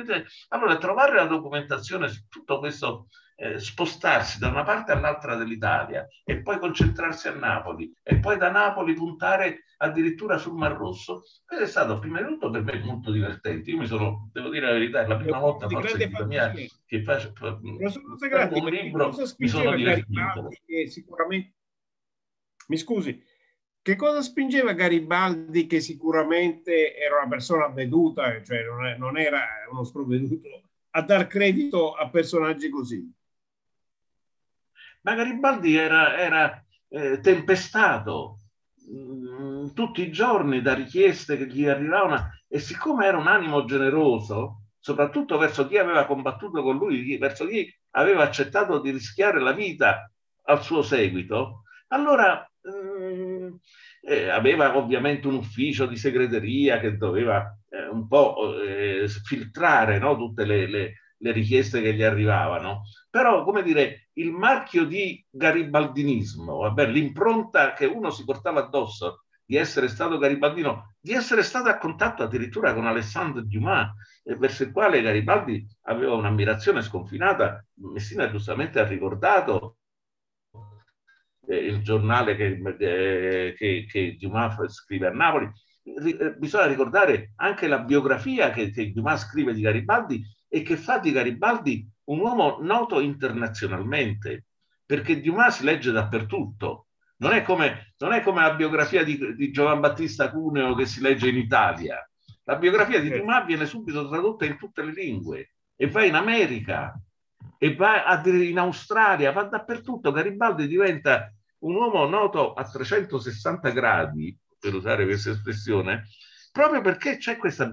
allora trovare la documentazione su tutto questo eh, spostarsi da una parte all'altra dell'Italia e poi concentrarsi a Napoli e poi da Napoli puntare addirittura sul Mar Rosso, questo è stato prima di tutto per me molto divertente. Io mi sono, devo dire la verità, è la prima volta forse vita mia che faccio un libro, mi sono divertito. Sicuramente... Mi scusi, che cosa spingeva Garibaldi, che sicuramente era una persona avveduta, cioè non, era uno sprovveduto, a dar credito a personaggi così? Ma Garibaldi era, era eh, tempestato mh, mm, tutti i giorni da richieste che gli arrivavano e siccome era un animo generoso, soprattutto verso chi aveva combattuto con lui, verso chi aveva accettato di rischiare la vita al suo seguito, allora mh, mm, eh, aveva ovviamente un ufficio di segreteria che doveva eh, un po' eh, filtrare no, tutte le, le, le richieste che gli arrivavano, però come dire, il marchio di garibaldinismo, vabbè, l'impronta che uno si portava addosso di essere stato garibaldino, di essere stato a contatto addirittura con Alessandro Dumas, eh, verso il quale Garibaldi aveva un'ammirazione sconfinata, Messina giustamente ha ricordato eh, il giornale che, eh, che, che Dumas scrive a Napoli, bisogna ricordare anche la biografia che, che Dumas scrive di Garibaldi e che fa di Garibaldi un uomo noto internazionalmente, perché Dumas si legge dappertutto. Non è come, non è come la biografia di, di Giovan Battista Cuneo che si legge in Italia. La biografia di. Dumas viene subito tradotta in tutte le lingue e va in America e va in Australia, va dappertutto. Garibaldi diventa un uomo noto a 360 gradi, per usare questa espressione, proprio perché c'è questa...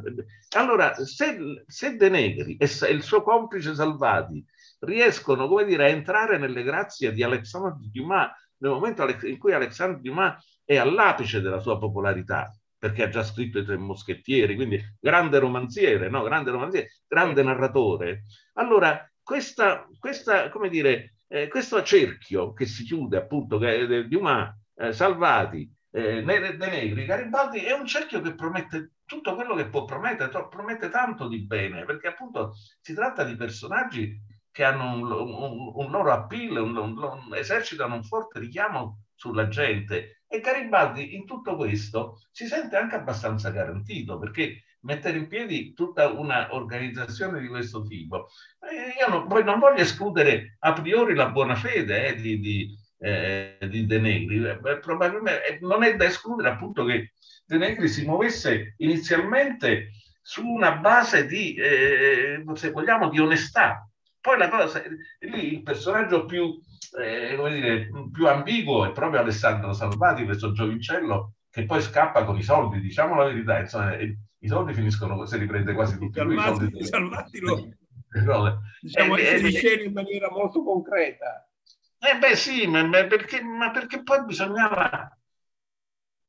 Allora, se, se De Negri e il suo complice Salvati riescono, come dire, a entrare nelle grazie di Alexandre Dumas nel momento in cui Alexandre Dumas è all'apice della sua popolarità, perché ha già scritto i Tre Moschettieri, quindi grande romanziere, no? grande romanziere, grande narratore. Allora, questa, questa come dire, eh, questo cerchio che si chiude appunto, che è Dumas, eh, Salvati, eh, De Negri, Garibaldi è un cerchio che promette tutto quello che può promettere, promette tanto di bene, perché appunto si tratta di personaggi che hanno un, un, un loro appeal, un, esercitano un forte richiamo sulla gente e Garibaldi in tutto questo si sente anche abbastanza garantito perché mettere in piedi tutta una organizzazione di questo tipo. Eh, io non, poi non voglio escludere a priori la buona fede eh, di, di, eh, di De Negri. Eh, probabilmente eh, non è da escludere appunto che De Negri si muovesse inizialmente su una base di, eh, se vogliamo, di onestà. Poi la cosa, lì il personaggio più, eh, come dire, più ambiguo è proprio Alessandro Salvati, questo giovincello che poi scappa con i soldi, diciamo la verità, insomma, i soldi finiscono, se li prende quasi tutti lui. Salvati, Salvati lo, diciamo, eh, eh, in maniera molto concreta. Eh beh sì, ma, perché, ma perché poi bisognava,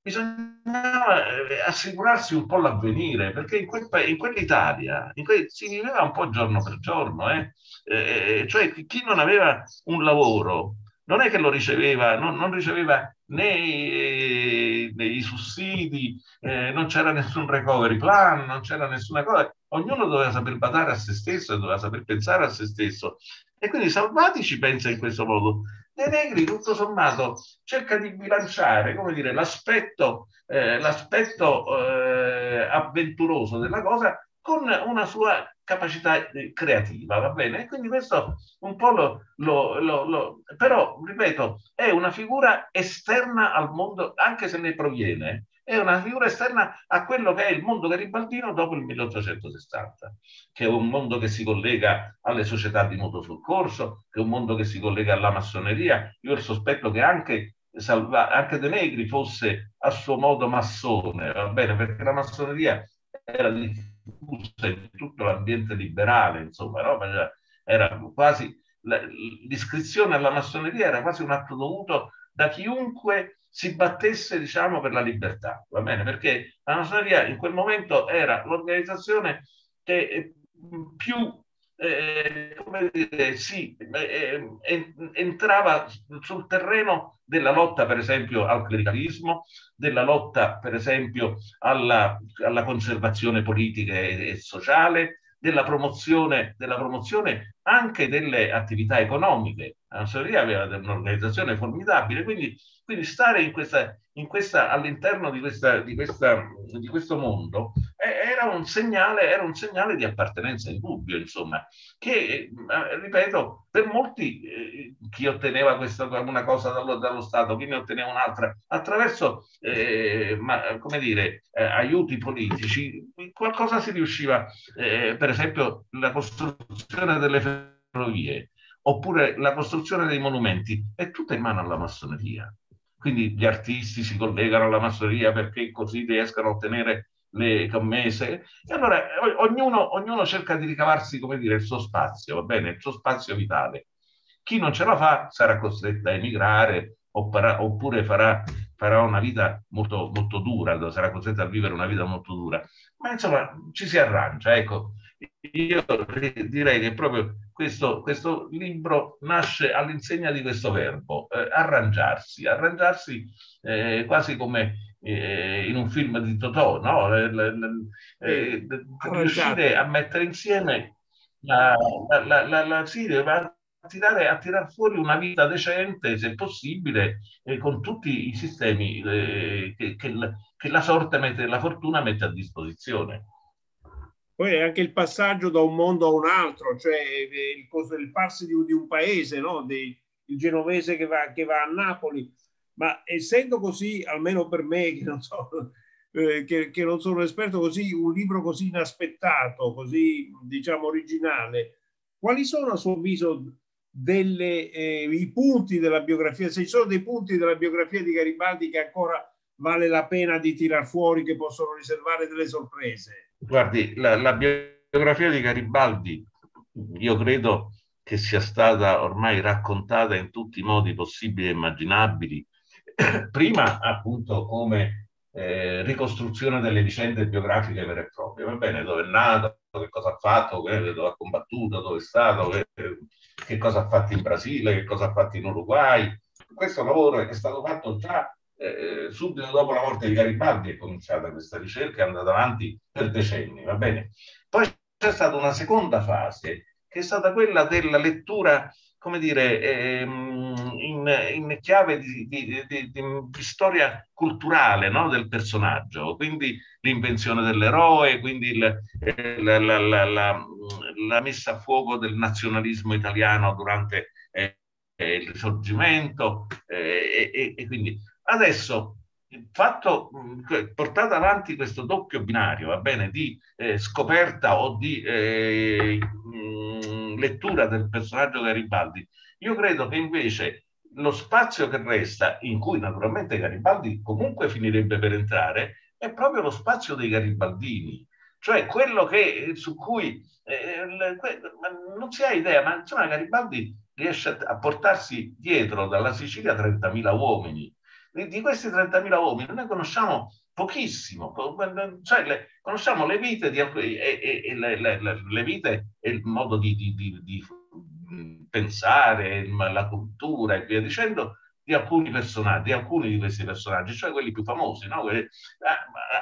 bisognava eh, assicurarsi un po' l'avvenire, perché in, quel, in quell'Italia in quel, si viveva un po' giorno per giorno, eh? Eh, cioè chi non aveva un lavoro non è che lo riceveva, non, non riceveva né, né, i sussidi, eh, non c'era nessun recovery plan, non c'era nessuna cosa, ognuno doveva saper badare a se stesso e doveva saper pensare a se stesso. E quindi Salvati ci pensa in questo modo. De Negri, tutto sommato, cerca di bilanciare, dire, l'aspetto, eh, l'aspetto eh, avventuroso della cosa con una sua capacità eh, creativa, va bene? E quindi questo un po' lo, lo, lo, lo, però, ripeto, è una figura esterna al mondo, anche se ne proviene, è una figura esterna a quello che è il mondo garibaldino dopo il 1860, che è un mondo che si collega alle società di motosoccorso, che è un mondo che si collega alla massoneria. Io il sospetto che anche, Salva, anche De Negri fosse a suo modo massone, va bene, perché la massoneria era diffusa in tutto l'ambiente liberale, insomma, no? era quasi l'iscrizione alla massoneria era quasi un atto dovuto da chiunque si battesse diciamo per la libertà, va bene? Perché la massoneria in quel momento era l'organizzazione che eh, più eh, come dire, sì, eh, eh, entrava sul terreno della lotta, per esempio, al clericalismo, della lotta, per esempio, alla, alla conservazione politica e, e sociale, della promozione, della promozione anche delle attività economiche. La massoneria aveva un'organizzazione formidabile, quindi, quindi stare in questa, in questa, all'interno di, questa, di, di questo mondo era un, segnale, era un segnale di appartenenza in dubbio, insomma, che, eh, ripeto, per molti, eh, chi otteneva questa, una cosa dallo, dallo, Stato, chi ne otteneva un'altra, attraverso, eh, ma, come dire, eh, aiuti politici, qualcosa si riusciva, eh, per esempio la costruzione delle ferrovie, oppure la costruzione dei monumenti, è tutta in mano alla massoneria. Quindi gli artisti si collegano alla massoneria perché così riescano a ottenere le commesse. E allora ognuno, ognuno cerca di ricavarsi, come dire, il suo spazio, va bene, il suo spazio vitale. Chi non ce la fa sarà costretto a emigrare oppure farà, farà una vita molto, molto dura, sarà costretto a vivere una vita molto dura. Ma insomma, ci si arrangia, ecco. Io direi che proprio questo, questo libro nasce all'insegna di questo verbo, eh, arrangiarsi, arrangiarsi eh, quasi come eh, in un film di Totò, no? Eh, riuscire a mettere insieme la, la, la, la sì, a tirare, a tirar fuori una vita decente, se possibile, eh, con tutti i sistemi eh, che, che, che, la sorte mette, la fortuna mette a disposizione. Poi è anche il passaggio da un mondo a un altro, cioè il, il farsi di, di, un paese, no? Di, il genovese che va, che va a Napoli ma essendo così, almeno per me, che non, so, eh, che, che non sono esperto, così un libro così inaspettato, così diciamo originale, quali sono a suo avviso delle, eh, i punti della biografia, se ci sono dei punti della biografia di Garibaldi che ancora vale la pena di tirar fuori, che possono riservare delle sorprese? Guardi, la, la biografia di Garibaldi, io credo che sia stata ormai raccontata in tutti i modi possibili e immaginabili prima appunto come eh, ricostruzione delle vicende biografiche vere e proprie, va bene, dove è nato, che cosa ha fatto, dove ha combattuto, dove è stato, che, che cosa ha fatto in Brasile, che cosa ha fatto in Uruguay. Questo lavoro è stato fatto già eh, subito dopo la morte di Garibaldi, è cominciata questa ricerca, è andata avanti per decenni, va bene. Poi c'è stata una seconda fase, che è stata quella della lettura come dire, ehm, in, in, chiave di, di, di, di storia culturale no? del personaggio, quindi l'invenzione dell'eroe, quindi il, eh, la, la, la, la, messa a fuoco del nazionalismo italiano durante eh, il risorgimento eh, e, e, quindi adesso fatto portato avanti questo doppio binario, va bene, di eh, scoperta o di eh, lettura del personaggio Garibaldi, io credo che invece lo spazio che resta, in cui naturalmente Garibaldi comunque finirebbe per entrare, è proprio lo spazio dei garibaldini, cioè quello che, su cui eh, non si ha idea, ma insomma Garibaldi riesce a portarsi dietro dalla Sicilia 30.000 uomini. Di questi 30.000 uomini noi conosciamo pochissimo, cioè le, conosciamo le vite di, e, e, e le, le, le, vite e il modo di, di, di, di pensare, la cultura e via dicendo di alcuni personaggi, di alcuni di questi personaggi, cioè quelli più famosi, no? quelli,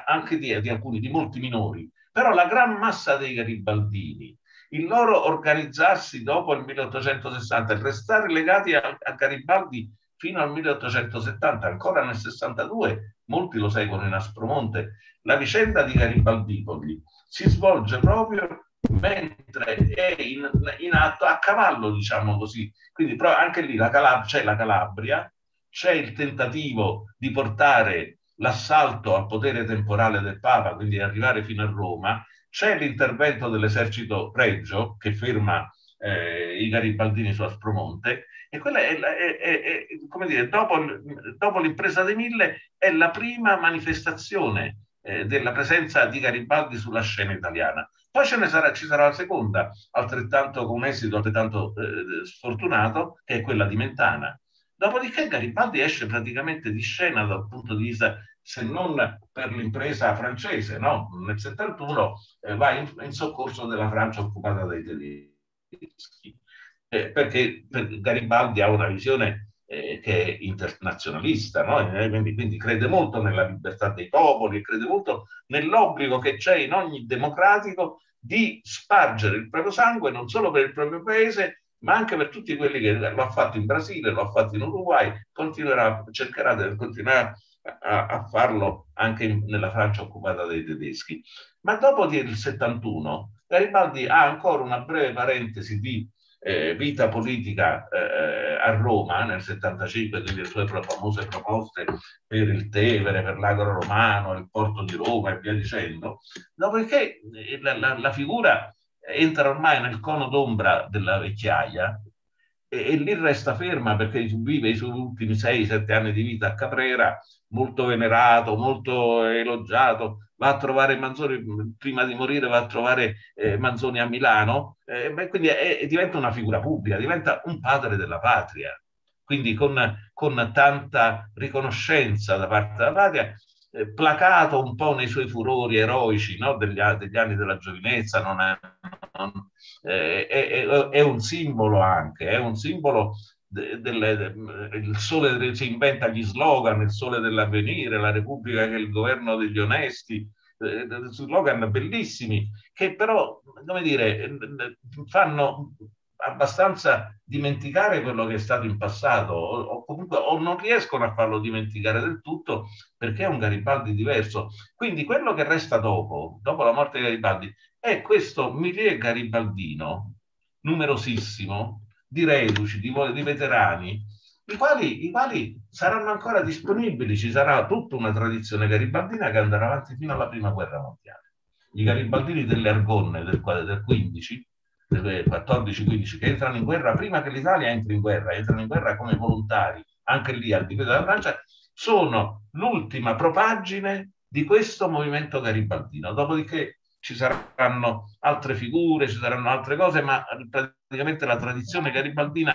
anche di, di alcuni, di molti minori. Però la gran massa dei garibaldini, il loro organizzarsi dopo il 1860 e restare legati a, a Garibaldi fino al 1870, ancora nel 62, molti lo seguono in Aspromonte, la vicenda di Garibaldipoli si svolge proprio mentre è in, in, atto a cavallo, diciamo così. Quindi anche lì la Calab- c'è la Calabria, c'è il tentativo di portare l'assalto al potere temporale del Papa, quindi arrivare fino a Roma, c'è l'intervento dell'esercito Reggio che ferma eh, i garibaldini su Aspromonte e quella è, è, è, è come dire, dopo, dopo, l'impresa dei mille è la prima manifestazione eh, della presenza di Garibaldi sulla scena italiana. Poi ce ne sarà, ci sarà la seconda, altrettanto con esito altrettanto eh, sfortunato, che è quella di Mentana. Dopodiché Garibaldi esce praticamente di scena dal punto di vista, se non per l'impresa francese, no? nel 71 eh, va in, in, soccorso della Francia occupata dai tedeschi, eh, perché per Garibaldi ha una visione eh, che è internazionalista, no? quindi, quindi, crede molto nella libertà dei popoli, crede molto nell'obbligo che c'è in ogni democratico di spargere il proprio sangue non solo per il proprio paese, ma anche per tutti quelli che lo ha fatto in Brasile, lo ha fatto in Uruguay, continuerà, cercherà di continuare a, a farlo anche in, nella Francia occupata dai tedeschi. Ma dopo il 71, Garibaldi ha ancora una breve parentesi di eh, vita politica eh, a Roma nel 75, quindi le sue famose proposte per il Tevere, per l'Agro Romano, il porto di Roma e via dicendo. Dopodiché eh, la, la, la figura entra ormai nel cono d'ombra della vecchiaia e, e, lì resta ferma perché vive i suoi ultimi 6-7 anni di vita a Caprera, molto venerato, molto elogiato, va a trovare Manzoni, prima di morire va a trovare eh, Manzoni a Milano, eh, beh, quindi è, è, diventa una figura pubblica, diventa un padre della patria, quindi con, con tanta riconoscenza da parte della patria, eh, placato un po' nei suoi furori eroici no? degli, degli, anni della giovinezza, non è, non, eh, è, è, un simbolo anche, è un simbolo del, del, il sole si inventa gli slogan, il sole dell'avvenire, la Repubblica che è il governo degli onesti, eh, slogan bellissimi che però, come dire, fanno abbastanza dimenticare quello che è stato in passato o, o, comunque o non riescono a farlo dimenticare del tutto perché è un Garibaldi diverso. Quindi quello che resta dopo, dopo la morte di Garibaldi, è questo milieu garibaldino numerosissimo di reduci, di, di veterani, i quali, i quali, saranno ancora disponibili. Ci sarà tutta una tradizione garibaldina che andrà avanti fino alla prima guerra mondiale. I garibaldini delle Argonne del, del 15 14-15 che entrano in guerra prima che l'Italia entri in guerra, entrano in guerra come volontari, anche lì al difesa della Francia, sono l'ultima propagine di questo movimento garibaldino. Dopodiché ci saranno altre figure, ci saranno altre cose, ma praticamente la tradizione garibaldina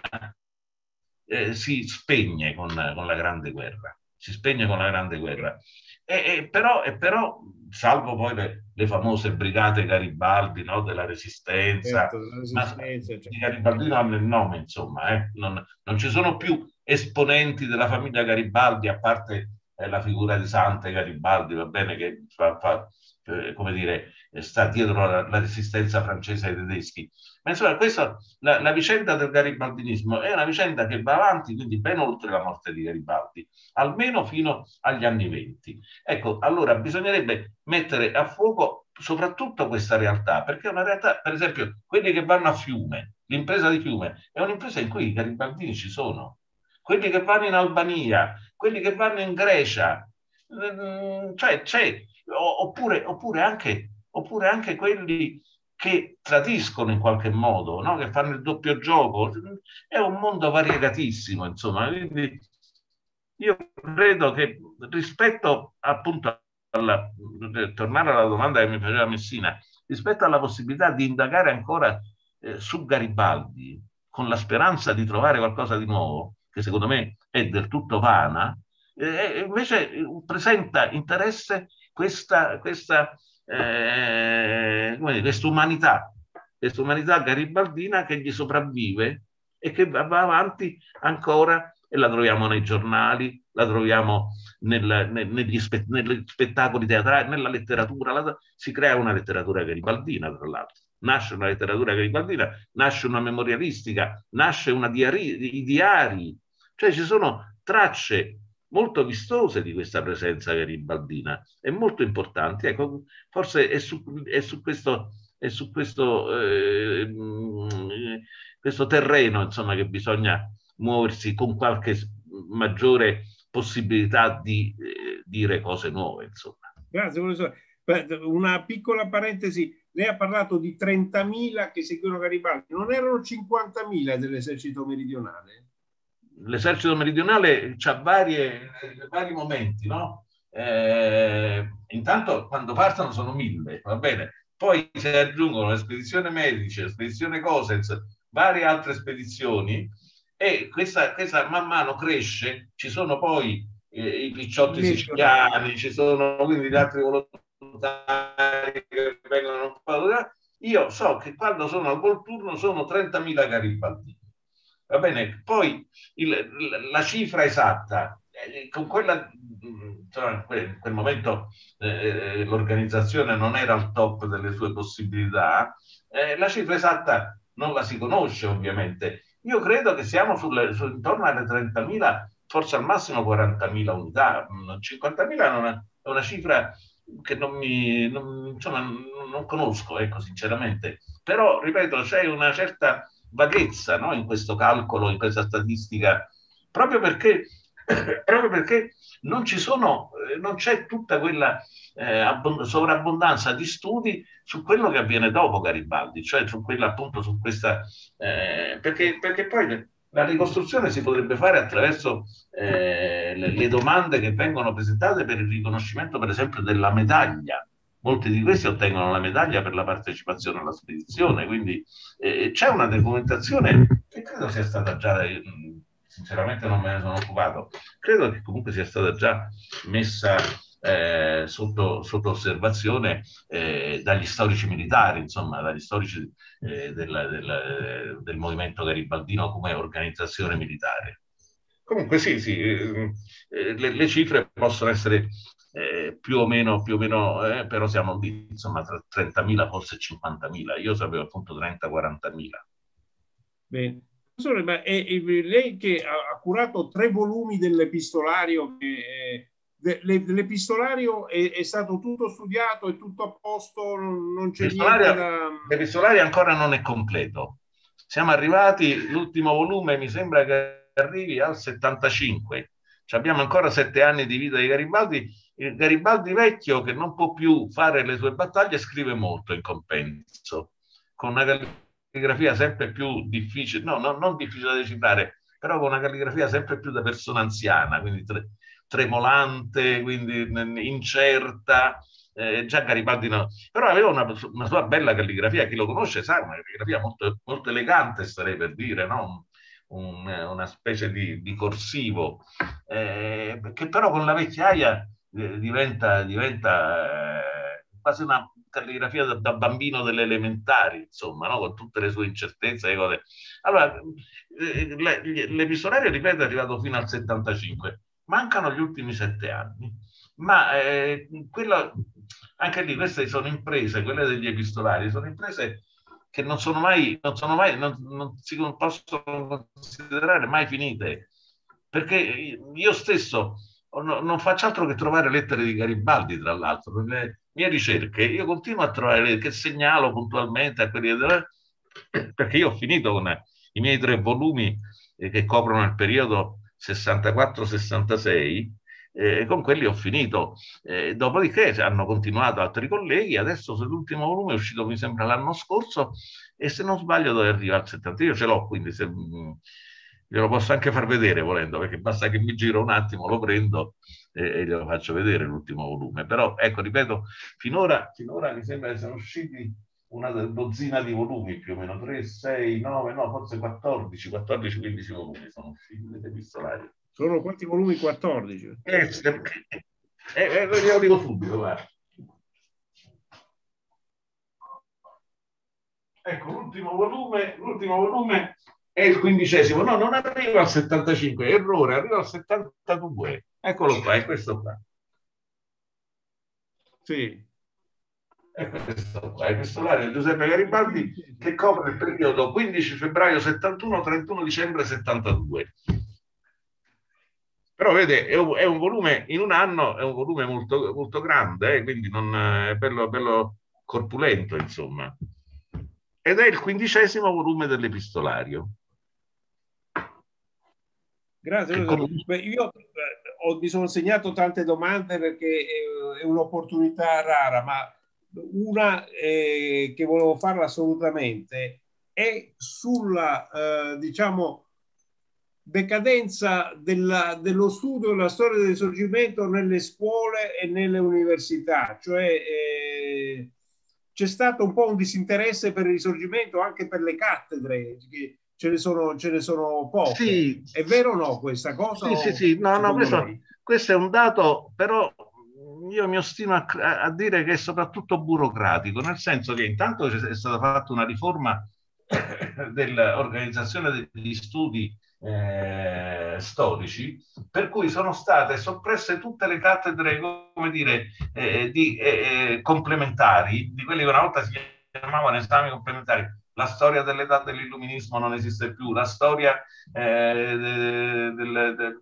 eh, si spegne con, con, la Grande Guerra. Si spegne con la Grande Guerra. E, e però, e però salvo poi le, le, famose brigate Garibaldi no, della Resistenza, certo, resistenza certo. i Garibaldini hanno il nome, insomma, eh. non, non, ci sono più esponenti della famiglia Garibaldi, a parte eh, la figura di Sante Garibaldi, va bene, che fa, fa, eh, come dire, sta dietro la, la, resistenza francese ai tedeschi. Ma insomma, questa, la, la, vicenda del garibaldinismo è una vicenda che va avanti, quindi ben oltre la morte di Garibaldi, almeno fino agli anni venti. Ecco, allora bisognerebbe mettere a fuoco soprattutto questa realtà, perché è una realtà, per esempio, quelli che vanno a Fiume, l'impresa di Fiume, è un'impresa in cui i garibaldini ci sono. Quelli che vanno in Albania, quelli che vanno in Grecia, mm, cioè c'è, oppure, oppure, anche, oppure anche quelli che tradiscono in qualche modo, no? che fanno il doppio gioco. È un mondo variegatissimo, insomma. Quindi io credo che rispetto appunto alla, tornare alla domanda che mi faceva Messina, rispetto alla possibilità di indagare ancora eh, su Garibaldi, con la speranza di trovare qualcosa di nuovo, che secondo me è del tutto vana, eh, invece presenta interesse questa, questa eh, questa umanità, questa umanità garibaldina che gli sopravvive e che va avanti ancora e la troviamo nei giornali, la troviamo nel, nel, negli, spe, spettacoli teatrali, nella letteratura, la, si crea una letteratura garibaldina tra l'altro. nasce una letteratura garibaldina, nasce una memorialistica, nasce una diari, i diari, cioè ci sono tracce molto vistose di questa presenza garibaldina e molto importanti. Ecco, forse è su, è su questo, è su questo, eh, questo terreno insomma, che bisogna muoversi con qualche maggiore possibilità di eh, dire cose nuove. Insomma. Grazie, professore. Una piccola parentesi, lei ha parlato di 30.000 che seguono Garibaldi, non erano 50.000 dell'esercito meridionale? L'esercito meridionale ha vari momenti, no? Eh, intanto quando partono sono mille, va bene, poi si aggiungono le spedizioni medici, la spedizione Cosens, varie altre spedizioni e questa, questa man mano cresce, ci sono poi eh, i picciotti siciliani, ci sono quindi gli altri volontari che vengono io so che quando sono al Volturno sono 30.000 garibaldini. Va bene, poi il, la cifra esatta, eh, con quella, insomma, in quel momento eh, l'organizzazione non era al top delle sue possibilità, eh, la cifra esatta non la si conosce ovviamente, io credo che siamo sulle, su, intorno alle 30.000, forse al massimo 40.000 unità. 50.000 è una, è una cifra che non mi non, insomma, non conosco, ecco, sinceramente. Però, ripeto, c'è una certa vaghezza no, in questo calcolo, in questa statistica, proprio perché, proprio perché non ci sono, eh, non c'è tutta quella eh, sovrabbondanza di studi su quello che avviene dopo Garibaldi, cioè su quella appunto su questa eh, perché, perché poi la ricostruzione si potrebbe fare attraverso eh, le, le, domande che vengono presentate per il riconoscimento, per esempio, della medaglia. Molti di questi ottengono la medaglia per la partecipazione alla spedizione, quindi eh, c'è una documentazione che credo sia stata già, eh, sinceramente non me ne sono occupato, credo che comunque sia stata già messa eh, sotto, sotto, osservazione eh, dagli storici militari, insomma, dagli storici eh, del, del, del, movimento garibaldino come organizzazione militare. Comunque sì, sì, eh, le, le, cifre possono essere eh, più o meno, più o meno eh, però siamo lì, insomma, tra 30.000 forse 50.000, io sapevo appunto 30-40.000. Bene. Professore, ma è, è lei che ha, curato tre volumi dell'epistolario che l'epistolario è, è, stato tutto studiato, è tutto a posto, non c'è niente da... L'epistolario ancora non è completo. Siamo arrivati, l'ultimo volume mi sembra che arrivi al 75. Cioè abbiamo ancora sette anni di vita di Garibaldi. Garibaldi vecchio che non può più fare le sue battaglie scrive molto in compenso, con una calligrafia sempre più difficile, no, no non difficile da decifrare, però con una calligrafia sempre più da persona anziana, quindi tre, tremolante, quindi incerta. Eh, già Garibaldi no, però aveva una, una, sua bella calligrafia, chi lo conosce sa, una calligrafia molto, molto elegante, starei per dire, no? Un, una specie di, di corsivo, eh, che però con la vecchiaia diventa, diventa eh, quasi una calligrafia da, da, bambino delle elementari, insomma, no? con tutte le sue incertezze e cose. Allora, eh, l'epistolario, ripeto, è arrivato fino al 75 mancano gli ultimi sette anni, ma eh, quello, anche lì queste sono imprese, quelle degli epistolari, sono imprese che non sono mai, non, sono mai, non, non si possono considerare mai finite, perché io stesso non faccio altro che trovare lettere di Garibaldi, tra l'altro, per le mie ricerche, io continuo a trovare che segnalo puntualmente a quelli perché io ho finito con i miei tre volumi eh, che coprono il periodo 64-66, eh, con quelli ho finito. Eh, dopodiché hanno continuato altri colleghi, adesso l'ultimo volume è uscito mi sembra l'anno scorso e se non sbaglio dove arriva al 70, io ce l'ho quindi se, mh, glielo posso anche far vedere volendo, perché basta che mi giro un attimo, lo prendo e, e glielo faccio vedere l'ultimo volume. Però ecco, ripeto, finora, finora mi sembra che siano usciti una dozzina di volumi, più o meno 3, 6, 9, no, forse 14, 14, 15 volumi sono usciti dell'epistolario. Sono quanti volumi? 14? Eh, eh, eh, lo dico subito, guarda. Ecco, l'ultimo volume, l'ultimo volume è il quindicesimo, no, non arriva al 75, errore, arriva al 72. Eccolo qua, è questo qua. Sì. è questo qua, epistolario Giuseppe Garibaldi che copre il periodo 15 febbraio 71 31 dicembre 72 però vede è un, è un, volume in un anno è un volume molto, molto grande eh, quindi non, è bello, bello corpulento insomma ed è il quindicesimo volume dell'epistolario grazie con... io eh, mi sono segnato tante domande perché è, è un'opportunità rara ma una eh, che volevo farla assolutamente è sulla, eh, diciamo, decadenza della, dello studio della storia del risorgimento nelle scuole e nelle università, cioè eh, c'è stato un po' un disinteresse per il risorgimento anche per le cattedre, ce ne sono, ce ne sono poche. Sì. È vero o no questa cosa? Sì, sì, sì, no, no, questo, questo, è un dato, però io mi ostino a, a, dire che è soprattutto burocratico, nel senso che intanto è stata fatta una riforma dell'organizzazione degli studi eh, storici, per cui sono state soppresse tutte le cattedre, come dire, eh, di, eh, eh complementari, di quelli che una volta si chiamavano esami complementari, la storia dell'età dell'illuminismo non esiste più, la storia eh, de, de, de,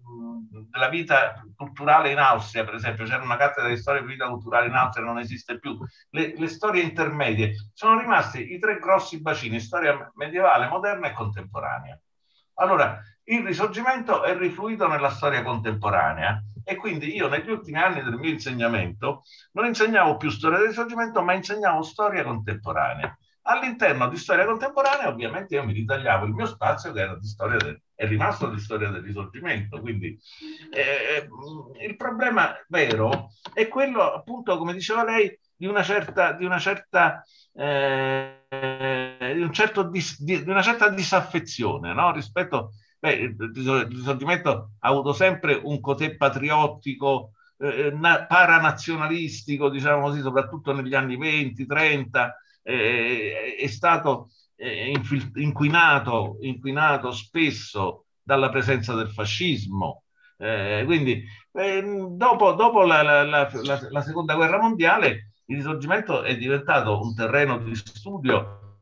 della vita culturale in Austria, per esempio, c'era una cattedra di storia della vita culturale in Austria, non esiste più. Le, le, storie intermedie sono rimasti i tre grossi bacini, storia medievale, moderna e contemporanea. Allora, il risorgimento è rifluito nella storia contemporanea e quindi io negli ultimi anni del mio insegnamento non insegnavo più storia del risorgimento, ma insegnavo storia contemporanea all'interno di storia contemporanea ovviamente io mi ritagliavo il mio spazio che era di storia del, è rimasto di storia del risorgimento quindi eh, il problema vero è quello appunto come diceva lei di una certa, di una certa eh, di, un certo dis, di, di, una certa disaffezione no? rispetto beh, il risorgimento ha avuto sempre un cotè patriottico eh, na, paranazionalistico diciamo così soprattutto negli anni 20 30 eh, è stato eh, inquinato, inquinato spesso dalla presenza del fascismo. Eh, quindi eh, dopo, dopo la, la, la, la, seconda guerra mondiale il risorgimento è diventato un terreno di studio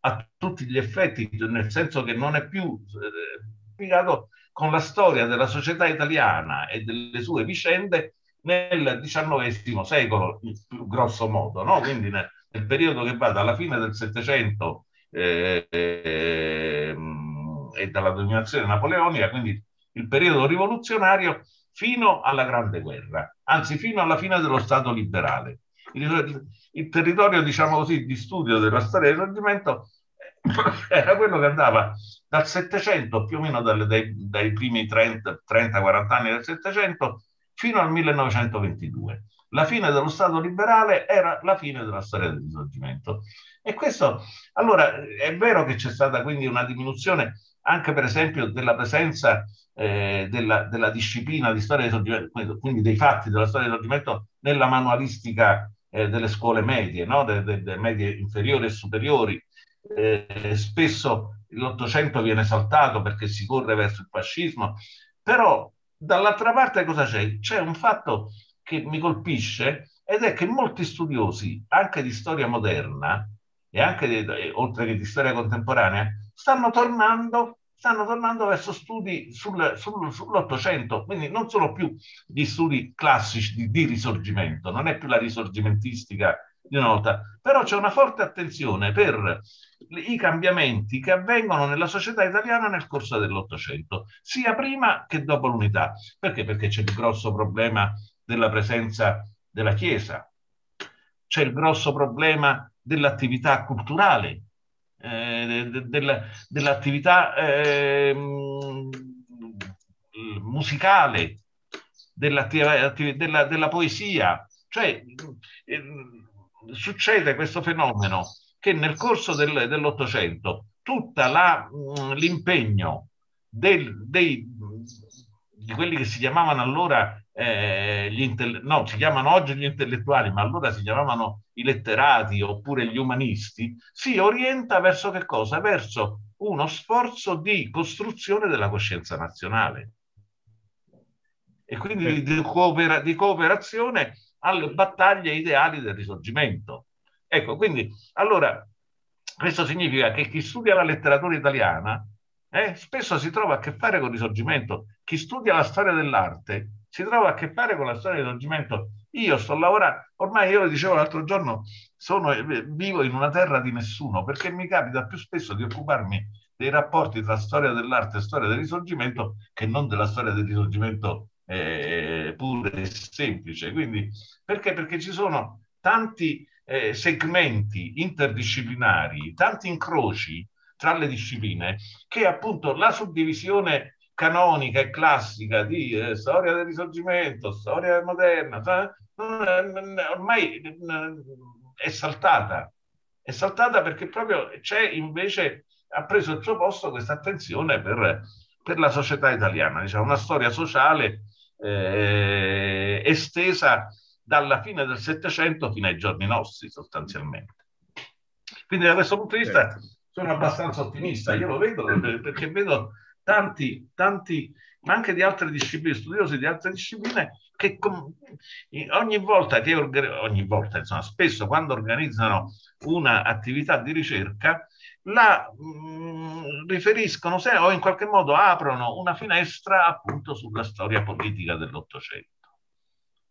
a tutti gli effetti, nel senso che non è più spiegato eh, con la storia della società italiana e delle sue vicende nel XIX secolo, grosso modo, no? quindi nel, nel periodo che va dalla fine del Settecento eh, eh, e dalla dominazione napoleonica, quindi il periodo rivoluzionario, fino alla Grande Guerra, anzi fino alla fine dello Stato liberale. Il, il territorio, diciamo così, di studio della storia del risorgimento era quello che andava dal Settecento, più o meno dalle, dai, dai, primi 30-40 anni del Settecento, fino al 1922 la fine dello Stato liberale era la fine della storia del risorgimento. E questo, allora, è vero che c'è stata quindi una diminuzione anche per esempio della presenza eh, della, della, disciplina di storia del risorgimento, quindi dei fatti della storia del risorgimento nella manualistica eh, delle scuole medie, no? delle de, de medie inferiori e superiori. Eh, spesso l'Ottocento viene saltato perché si corre verso il fascismo, però dall'altra parte cosa c'è? C'è un fatto che mi colpisce ed è che molti studiosi, anche di storia moderna e anche di, oltre che di storia contemporanea, stanno tornando, stanno tornando verso studi sul, sul, sull'Ottocento, quindi non sono più gli studi classici di, di risorgimento, non è più la risorgimentistica di una volta, però c'è una forte attenzione per i cambiamenti che avvengono nella società italiana nel corso dell'Ottocento, sia prima che dopo l'unità. Perché? Perché c'è il grosso problema della presenza della Chiesa. C'è il grosso problema dell'attività culturale, eh, de, de, dell'attività eh, musicale, della, della, poesia. Cioè, eh, succede questo fenomeno che nel corso del, dell'Ottocento tutto l'impegno di quelli che si chiamavano allora eh, gli intell- no, si chiamano oggi gli intellettuali, ma allora si chiamavano i letterati oppure gli umanisti, si orienta verso che cosa? Verso uno sforzo di costruzione della coscienza nazionale e quindi di, coopera- di cooperazione alle battaglie ideali del risorgimento. Ecco, quindi allora questo significa che chi studia la letteratura italiana eh, spesso si trova a che fare con il risorgimento. Chi studia la storia dell'arte si trova a che fare con la storia del risorgimento. Io sto lavorando, ormai io lo dicevo l'altro giorno, sono, vivo in una terra di nessuno perché mi capita più spesso di occuparmi dei rapporti tra storia dell'arte e storia del risorgimento che non della storia del risorgimento eh, pure e semplice. Quindi, perché? Perché ci sono tanti eh, segmenti interdisciplinari, tanti incroci tra le discipline, che appunto la suddivisione canonica e classica di eh, storia del risorgimento, storia moderna, ormai è saltata. È saltata perché proprio c'è invece, ha preso il suo posto questa attenzione per, per la società italiana, diciamo, una storia sociale eh, estesa dalla fine del Settecento fino ai giorni nostri sostanzialmente. Quindi da questo punto di vista certo. sono abbastanza ottimista, io lo vedo perché vedo tanti, tanti, ma anche di altre discipline, studiosi di altre discipline, che com- ogni volta che ogni volta, insomma, spesso quando organizzano un'attività di ricerca, la mh, mm, riferiscono se, o in qualche modo aprono una finestra appunto sulla storia politica dell'Ottocento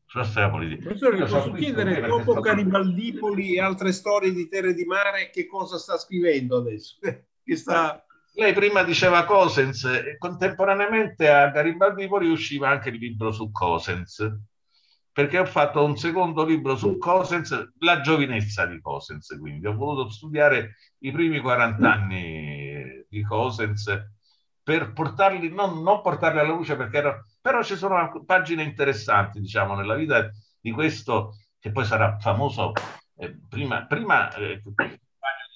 sulla storia politica. Professore, Io posso chiedere, dopo stato... Garibaldipoli e altre storie di terre di mare, che cosa sta scrivendo adesso? che sta... Lei prima diceva Cosens e contemporaneamente a Garibaldipoli usciva anche il libro su Cosens, perché ho fatto un secondo libro su Cosens, la giovinezza di Cosens, quindi. Ho voluto studiare i primi 40 anni di Cosens per portarli, non, non portarli alla luce perché erano però ci sono pagine interessanti, diciamo, nella vita di questo che poi sarà famoso eh, prima, prima eh, di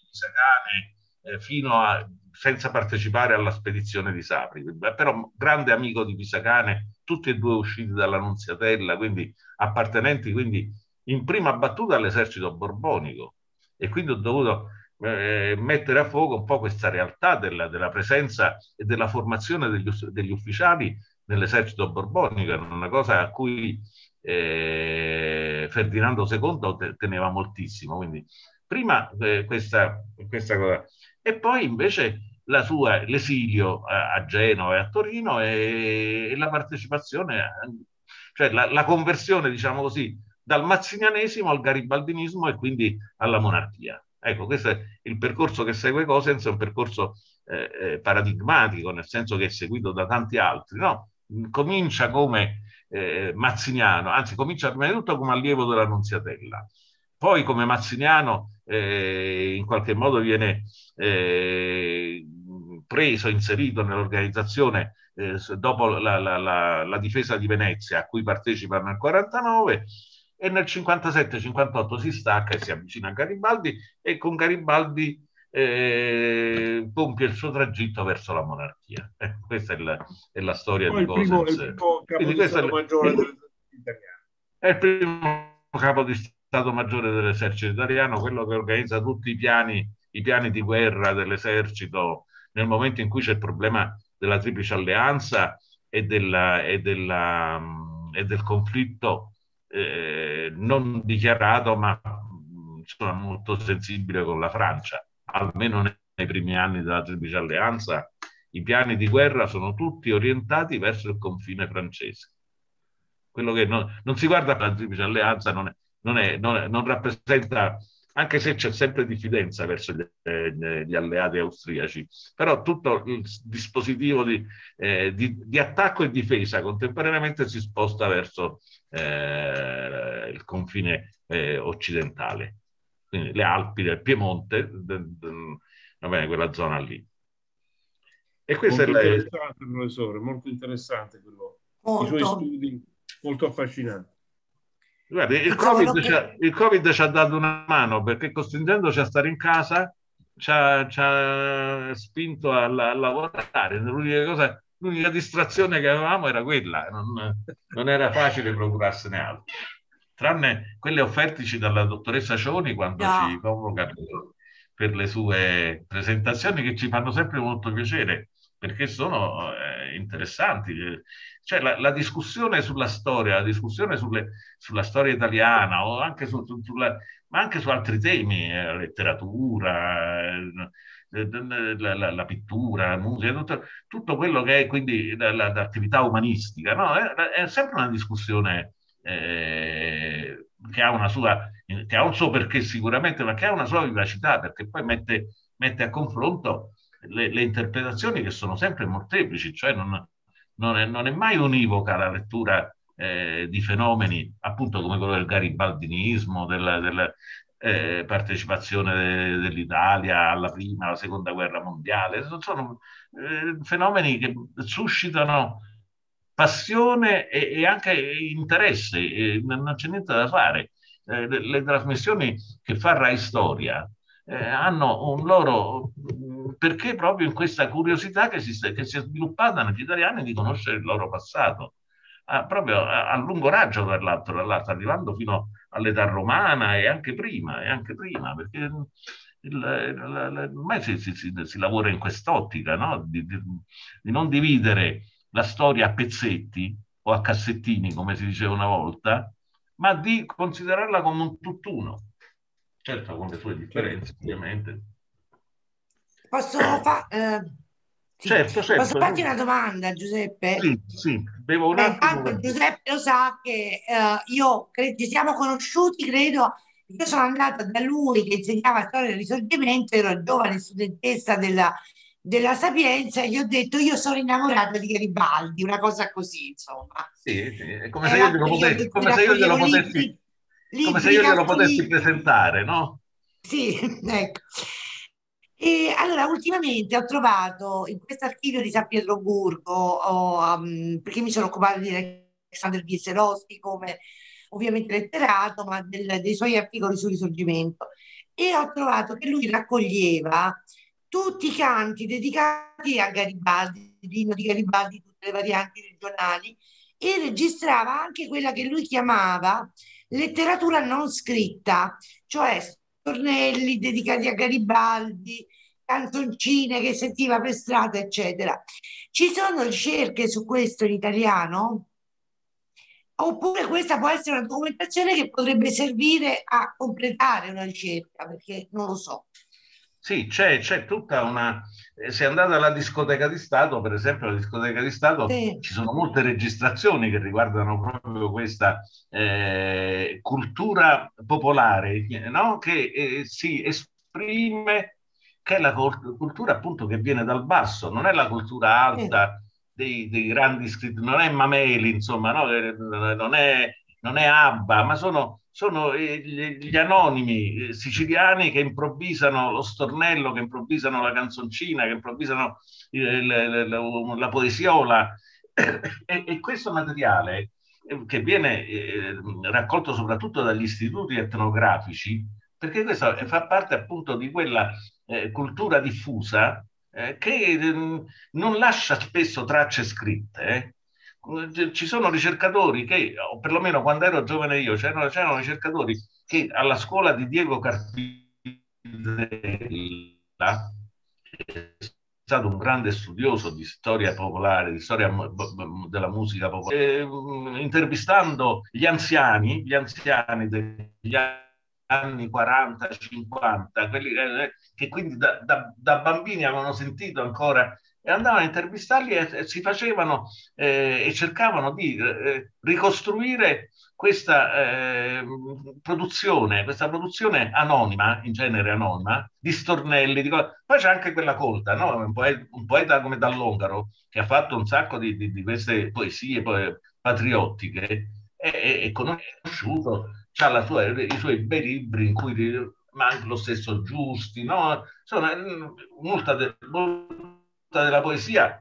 Pisacane eh, fino a senza partecipare alla spedizione di Sapri, però grande amico di Pisacane, tutti e due usciti dalla Nunziatella, quindi appartenenti quindi in prima battuta all'esercito borbonico. E quindi ho dovuto eh, mettere a fuoco un po' questa realtà della, della presenza e della formazione degli, degli ufficiali nell'esercito borbonico, era una cosa a cui eh, Ferdinando II teneva moltissimo. Quindi prima eh, questa, questa cosa e poi invece sua, l'esilio a, a Genova e a Torino e, e la partecipazione, cioè la, la, conversione, diciamo così, dal mazzinianesimo al garibaldinismo e quindi alla monarchia. Ecco, questo è il percorso che segue Cosens, è un percorso eh, eh paradigmatico, nel senso che è seguito da tanti altri, no? comincia come eh, mazziniano, anzi comincia prima di tutto come allievo della Nunziatella, poi come mazziniano eh, in qualche modo viene eh, preso, inserito nell'organizzazione eh, dopo la, la, la, la, difesa di Venezia a cui partecipa nel 49 e nel 57-58 si stacca e si avvicina a Garibaldi e con Garibaldi eh, compie il suo tragitto verso la monarchia. Eh, questa è la, è la storia Poi di Cosens. È È il primo capo di Stato Maggiore dell'esercito italiano, quello che organizza tutti i piani, i piani di guerra dell'esercito nel momento in cui c'è il problema della triplice alleanza e, della, e, della, e del conflitto eh, non dichiarato ma insomma, molto sensibile con la Francia almeno nei primi anni della Triplice Alleanza, i piani di guerra sono tutti orientati verso il confine francese. Quello che non, non si guarda la Triplice Alleanza non, è, non, è, non, è, non rappresenta, anche se c'è sempre diffidenza verso gli, eh, gli, alleati austriaci, però tutto il dispositivo di, eh, di, di, attacco e difesa contemporaneamente si sposta verso eh, il confine eh, occidentale quindi le Alpi del Piemonte, bene, quella zona lì. E questo molto è interessante, professore, molto interessante quello, molto. i suoi studi, molto affascinanti. Guarda, il, COVID ci ha, il Covid ci ha dato una mano perché costringendoci a stare in casa ci ha, ci ha spinto a, a, lavorare. L'unica, cosa, l'unica distrazione che avevamo era quella, non, non era facile procurarsene altro tranne quelle offertici dalla dottoressa Cioni quando no. ci convoca per, per le sue presentazioni che ci fanno sempre molto piacere perché sono eh, interessanti. Cioè la, la, discussione sulla storia, la discussione sulle, sulla storia italiana, anche su, su, sulla, ma anche su altri temi, eh, letteratura, eh, la, la, la, pittura, la musica, tutto, tutto, quello che è quindi l'attività umanistica, no? è, è, sempre una discussione eh, che, ha una sua, che ha un suo perché sicuramente, ma che ha una sua vivacità, perché poi mette, mette a confronto le, le, interpretazioni che sono sempre molteplici, cioè non, non, è, non è, mai univoca la lettura eh, di fenomeni appunto come quello del garibaldinismo, della, della eh, partecipazione de, dell'Italia alla prima, alla seconda guerra mondiale, sono eh, fenomeni che suscitano passione e, e anche interesse, e non c'è niente da fare. Eh, le, le, trasmissioni che fa Rai Storia eh, hanno un loro perché proprio in questa curiosità che si, che si, è sviluppata negli italiani di conoscere il loro passato, ah, proprio a, a, lungo raggio tra l'altro, arrivando fino all'età romana e anche prima, e anche prima perché ormai si, si, si, lavora in quest'ottica no? di, di, di non dividere la storia a pezzetti o a cassettini, come si diceva una volta, ma di considerarla come un tutt'uno. Certo, con le sue differenze, ovviamente. Posso, fa, eh, sì. certo, certo. Posso farti una domanda, Giuseppe? Sì, sì, bevo un Beh, attimo. Giuseppe lo sa che eh, io cre- ci siamo conosciuti, credo, io sono andata da lui che insegnava storia del risorgimento, ero giovane studentessa della della Sapienza e gli ho detto io sono innamorata di Garibaldi, una cosa così, insomma. Sì, sì. è come se io glielo potessi, come se io glielo potessi, come se io glielo potessi presentare, no? Sì, ecco. E allora, ultimamente ho trovato in questo archivio di San Pietroburgo, oh, um, perché mi sono occupata di Alexander Wieselowski come ovviamente letterato, ma del, dei suoi articoli sul risorgimento, e ho trovato che lui raccoglieva tutti i canti dedicati a Garibaldi, l'inno di Garibaldi, tutte le varianti regionali, e registrava anche quella che lui chiamava letteratura non scritta, cioè tornelli dedicati a Garibaldi, canzoncine che sentiva per strada, eccetera. Ci sono ricerche su questo in italiano? Oppure questa può essere una documentazione che potrebbe servire a completare una ricerca, perché non lo so. Sì, c'è, c'è tutta una... Eh, se andate alla discoteca di Stato, per esempio, la discoteca di Stato, sì. ci sono molte registrazioni che riguardano proprio questa eh, cultura popolare, no? che eh, si esprime, che è la cultura appunto che viene dal basso, non è la cultura alta sì. dei, dei, grandi scrittori, non è Mameli, insomma, no? non, è, non è Abba, ma sono sono gli anonimi eh, siciliani che improvvisano lo stornello, che improvvisano la canzoncina, che improvvisano la, la, la poesiola. E, e, questo materiale eh, che viene eh, raccolto soprattutto dagli istituti etnografici, perché questo fa parte appunto di quella eh, cultura diffusa eh, che eh, non lascia spesso tracce scritte ci sono ricercatori che, o perlomeno quando ero giovane io, c'erano, c'erano ricercatori che alla scuola di Diego Carpidella, è stato un grande studioso di storia popolare, di storia della musica popolare, eh, intervistando gli anziani, gli anziani degli anni 40-50, quelli eh, che quindi da, da, da bambini avevano sentito ancora e andavano a intervistarli e, e si facevano eh, e cercavano di eh, ricostruire questa eh, produzione, questa produzione anonima, in genere anonima, di stornelli. Di Poi c'è anche quella colta, no? un, poeta, un, poeta, come Dall'Ongaro, che ha fatto un sacco di, di, di queste poesie poi, patriottiche, è, conosciuto, ha sua, i suoi bei libri in cui ma anche lo stesso Giusti, no? Insomma, molta, de, molta della poesia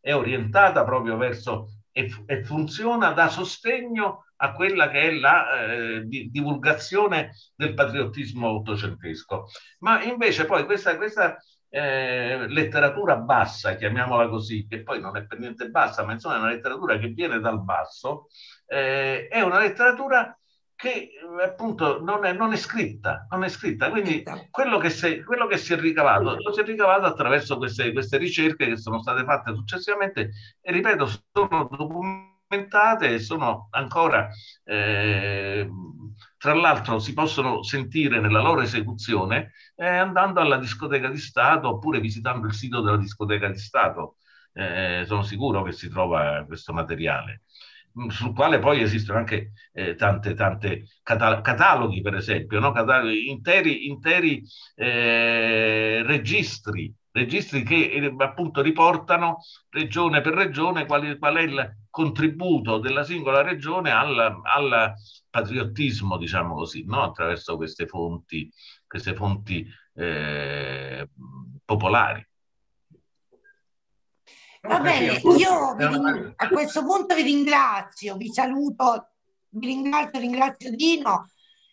è orientata proprio verso e, e funziona da sostegno a quella che è la eh, di, divulgazione del patriottismo ottocentesco. Ma invece poi questa, questa eh, letteratura bassa, chiamiamola così, che poi non è per niente bassa, ma insomma è una letteratura che viene dal basso, eh, è una letteratura che appunto non è, non è, scritta, non è scritta. Quindi quello che, si, quello che si è ricavato, lo si è ricavato attraverso queste, queste ricerche che sono state fatte successivamente e ripeto, sono documentate e sono ancora eh, tra l'altro si possono sentire nella loro esecuzione eh, andando alla discoteca di Stato oppure visitando il sito della discoteca di Stato. Eh, sono sicuro che si trova questo materiale sul quale poi esistono anche eh, tante, tante catal- cataloghi, per esempio, no? Cataloghi, interi, interi eh, registri registri che eh, appunto riportano regione per regione qual, qual è il contributo della singola regione al, al patriottismo, diciamo così, no? attraverso queste fonti, queste fonti eh, popolari. Va bene, io vi, a questo punto vi ringrazio, vi saluto, vi ringrazio, ringrazio Dino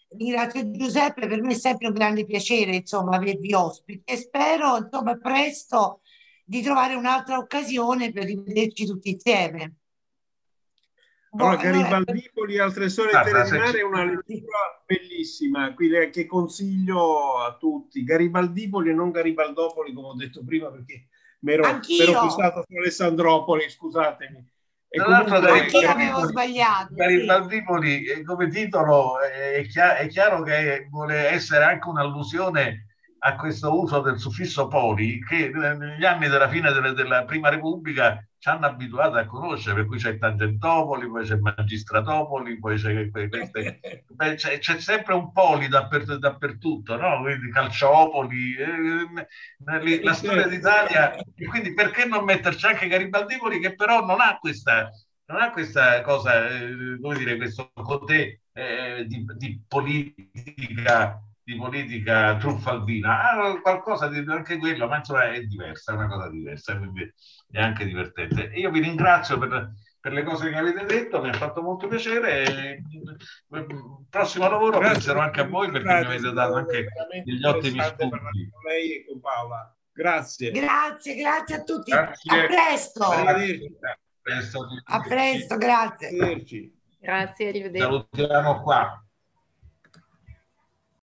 Ringrazio Giuseppe, per me è sempre un grande piacere insomma avervi ospiti e spero insomma presto di trovare un'altra occasione per rivederci tutti insieme. Allora, Garibaldipoli, Altre storie terrenari è una lettura bellissima, quindi che consiglio a tutti. Garibaldipoli e non Garibaldopoli, come ho detto prima, perché mi ero, ero fissato su Alessandropoli, scusatemi. E Tra l'altro, sbagliato. Garibaldipoli sì. come titolo è, chiaro, è chiaro che vuole essere anche un'allusione a questo uso del suffisso poli che negli anni della fine delle, della prima repubblica ci hanno abituato a conoscere, per cui c'è Tangentopoli, poi c'è Magistratopoli, poi c'è, queste, c'è, c'è sempre un poli dappertutto, dappertutto no? quindi Calciopoli, eh, la storia d'Italia, e quindi perché non metterci anche Garibaldipoli che però non ha questa, non ha questa cosa, eh, come dire, questo cotè eh, di, di politica di politica truffaldina, ah, qualcosa di anche quello, ma insomma è diversa, è una cosa diversa, quindi è anche divertente. Io vi ringrazio per, per le cose che avete detto, mi ha fatto molto piacere. E, prossimo lavoro grazie, penserò anche a voi perché mi avete dato anche degli ottimi spunti. Con lei e con Paola. Grazie. Grazie, grazie a tutti. Grazie. A presto. A presto, a presto grazie. Arrivederci. Grazie, arrivederci. Salutiamo qua.